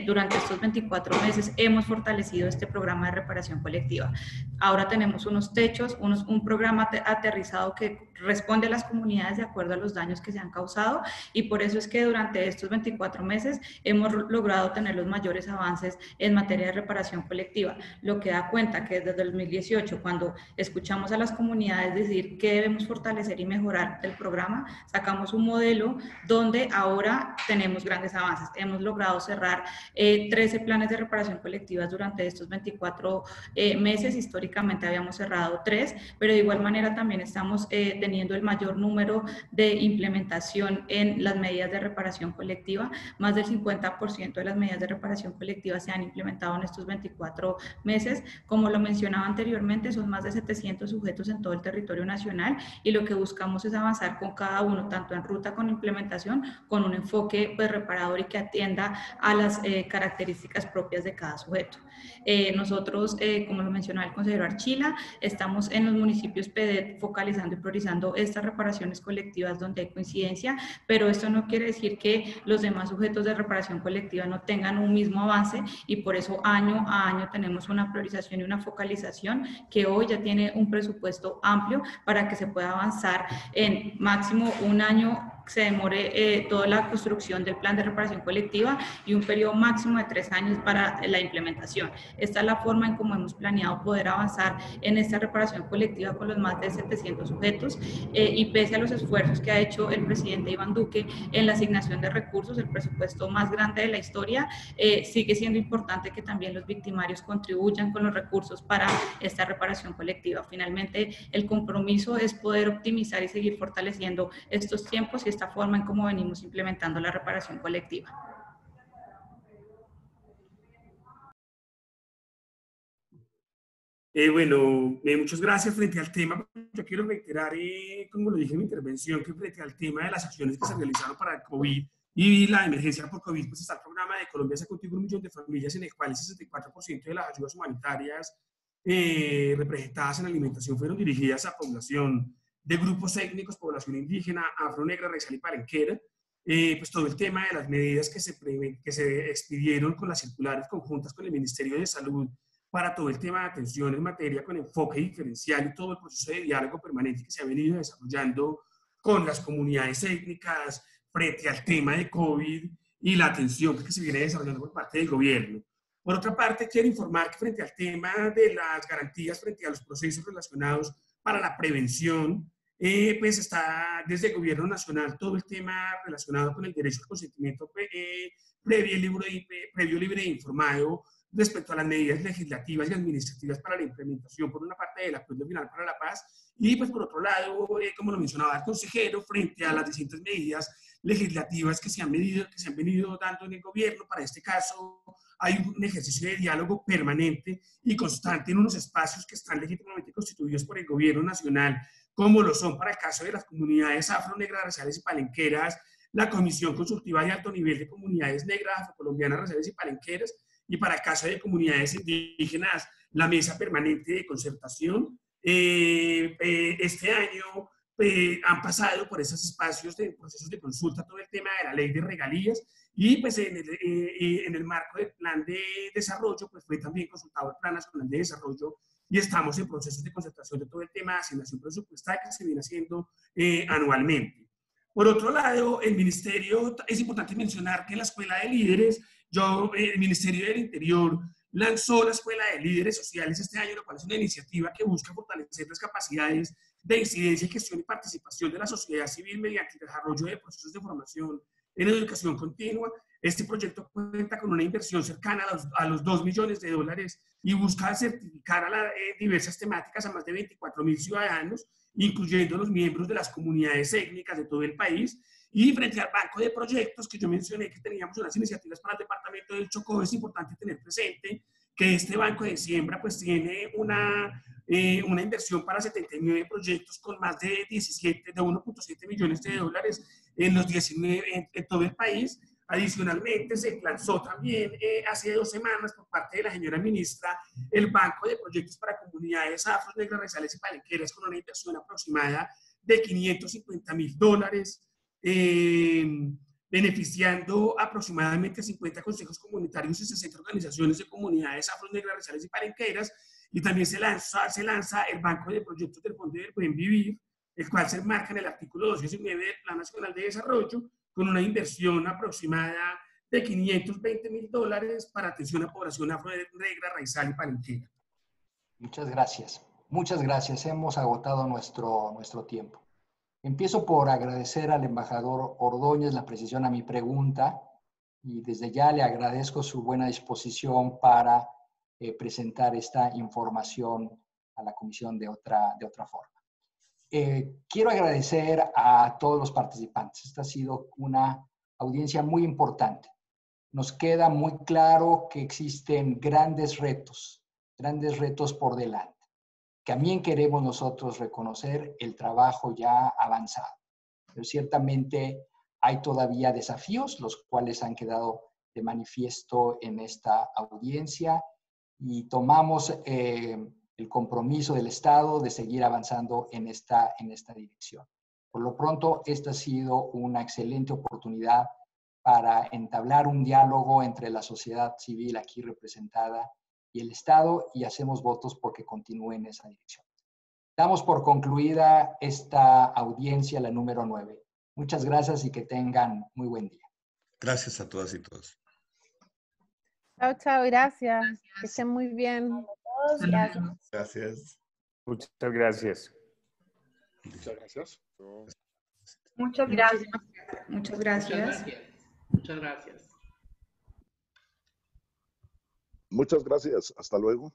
durante estos 24 meses, hemos fortalecido este programa de reparación colectiva. Ahora tenemos unos techos, un programa aterrizado que responde a las comunidades de acuerdo a los daños que se han causado y por eso es que durante estos 24 meses hemos logrado tener los mayores avances en materia de reparación colectiva, lo que da cuenta que desde el 2018, cuando escuchamos a las comunidades decir qué debemos fortalecer y mejorar del programa, sacamos un modelo donde ahora tenemos grandes avances. Hemos logrado cerrar 13 eh, planes de reparación colectiva durante estos 24 eh, meses, históricamente habíamos cerrado tres, pero de igual manera también estamos eh, teniendo el mayor número de implementación en las medidas de reparación colectiva. Más del 50% de las medidas de reparación colectiva se han implementado en estos 24 meses. Como lo mencionaba anteriormente, son más de 700 sujetos en todo el territorio nacional y lo que buscamos es avanzar con cada uno, tanto en ruta con implementación, con un enfoque pues, reparador y que atienda a las eh, características propias de cada sujeto. Eh, nosotros, eh, como lo mencionaba el consejero Archila, estamos en los municipios PD focalizando y priorizando estas reparaciones colectivas donde hay coincidencia, pero esto no quiere decir que los demás sujetos de reparación colectiva no tengan un mismo avance y por eso año a año tenemos una priorización y una focalización que hoy ya tiene un presupuesto amplio para que se pueda avanzar en máximo un año se demore eh, toda la construcción del plan de reparación colectiva y un periodo máximo de tres años para la implementación. Esta es la forma en cómo hemos planeado poder avanzar en esta reparación colectiva con los más de 700 sujetos eh, y pese a los esfuerzos que ha hecho el presidente Iván Duque en la asignación de recursos, el presupuesto más grande de la historia, eh, sigue siendo importante que también los victimarios contribuyan con los recursos para esta reparación colectiva. Finalmente, el compromiso es poder optimizar y seguir fortaleciendo estos tiempos y esta forma en cómo venimos implementando la reparación colectiva. Eh, bueno, eh, muchas gracias. Frente al tema, yo quiero reiterar, eh, como lo dije en mi intervención, que frente al tema de las acciones que se realizaron para el COVID y la emergencia por COVID, pues está el programa de Colombia se contigo un millón de familias en el cual el 64% de las ayudas humanitarias representadas en alimentación fueron dirigidas a población de grupos étnicos, población indígena, afro-negra, racial y palenquera, eh, pues todo el tema de las medidas que se, que se expidieron con las circulares conjuntas con el Ministerio de Salud para todo el tema de atención en materia con enfoque diferencial y todo el proceso de diálogo permanente que se ha venido desarrollando con las comunidades étnicas frente al tema de COVID y la atención que se viene desarrollando por parte del gobierno. Por otra parte, quiero informar que frente al tema de las garantías frente a los procesos relacionados para la prevención, eh, pues está desde el gobierno nacional todo el tema relacionado con el derecho al consentimiento eh, previo, libre, previo, libre e informado respecto a las medidas legislativas y administrativas para la implementación, por una parte, del Acuerdo Final para la Paz, y pues por otro lado, eh, como lo mencionaba el consejero, frente a las distintas medidas legislativas que se, han medido, que se han venido dando en el gobierno, para este caso hay un ejercicio de diálogo permanente y constante en unos espacios que están legítimamente constituidos por el gobierno nacional como lo son para el caso de las comunidades afro-negras, raciales y palenqueras, la Comisión Consultiva de Alto Nivel de Comunidades Negras, Afrocolombianas, Raciales y Palenqueras, y para el caso de comunidades indígenas, la Mesa Permanente de Concertación. Eh, eh, este año eh, han pasado por esos espacios de procesos de consulta todo el tema de la ley de regalías y pues en el, en el marco del plan de desarrollo, pues fue también consultado el Plan Nacional de Desarrollo y estamos en procesos de concertación de todo el tema de asignación presupuestaria que se viene haciendo eh, anualmente. Por otro lado, el Ministerio, es importante mencionar que la Escuela de Líderes, yo, eh, el Ministerio del Interior lanzó la Escuela de Líderes Sociales este año, lo cual es una iniciativa que busca fortalecer las capacidades de incidencia, gestión y participación de la sociedad civil mediante el desarrollo de procesos de formación en educación continua. Este proyecto cuenta con una inversión cercana a los, a los 2 millones de dólares y busca certificar a eh, diversas temáticas a más de 24 mil ciudadanos, incluyendo los miembros de las comunidades étnicas de todo el país. Y frente al banco de proyectos que yo mencioné que teníamos unas iniciativas para el departamento del Chocó, es importante tener presente que este banco de siembra pues tiene una, eh, una inversión para 79 proyectos con más de 17, de 1.7 millones de dólares en los 19, en, todo el país. Adicionalmente, se lanzó también eh, hace dos semanas por parte de la señora ministra el Banco de Proyectos para Comunidades Afro, Negras, Raciales y Palenqueras con una inversión aproximada de 550 mil dólares, eh, beneficiando aproximadamente 50 consejos comunitarios y 60 organizaciones de comunidades afro, negras, raciales y palenqueras. Y también se lanza, se lanza el Banco de Proyectos del Fondo del Buen Vivir, el cual se enmarca en el artículo 219 del Plan Nacional de Desarrollo, con una inversión aproximada de 520 mil dólares para atención a población afro-negra, raizal y palenquera. Muchas gracias. Muchas gracias. Hemos agotado nuestro, nuestro tiempo. Empiezo por agradecer al embajador Ordóñez la precisión a mi pregunta y desde ya le agradezco su buena disposición para eh, presentar esta información a la comisión de otra, de otra forma. Eh, quiero agradecer a todos los participantes. Esta ha sido una audiencia muy importante. Nos queda muy claro que existen grandes retos, grandes retos por delante. También queremos nosotros reconocer el trabajo ya avanzado. Pero ciertamente hay todavía desafíos, los cuales han quedado de manifiesto en esta audiencia y tomamos eh, el compromiso del Estado de seguir avanzando en esta, en esta dirección. Por lo pronto, esta ha sido una excelente oportunidad para entablar un diálogo entre la sociedad civil aquí representada y el Estado y hacemos votos porque continúe en esa dirección. Damos por concluida esta audiencia, la número 9. Muchas gracias y que tengan muy buen día. Gracias a todas y todos. Chao, chao, gracias. Que estén muy bien. Gracias. Gracias. Muchas gracias. Muchas gracias. Muchas gracias. Muchas gracias. Muchas gracias. Muchas gracias. Hasta luego.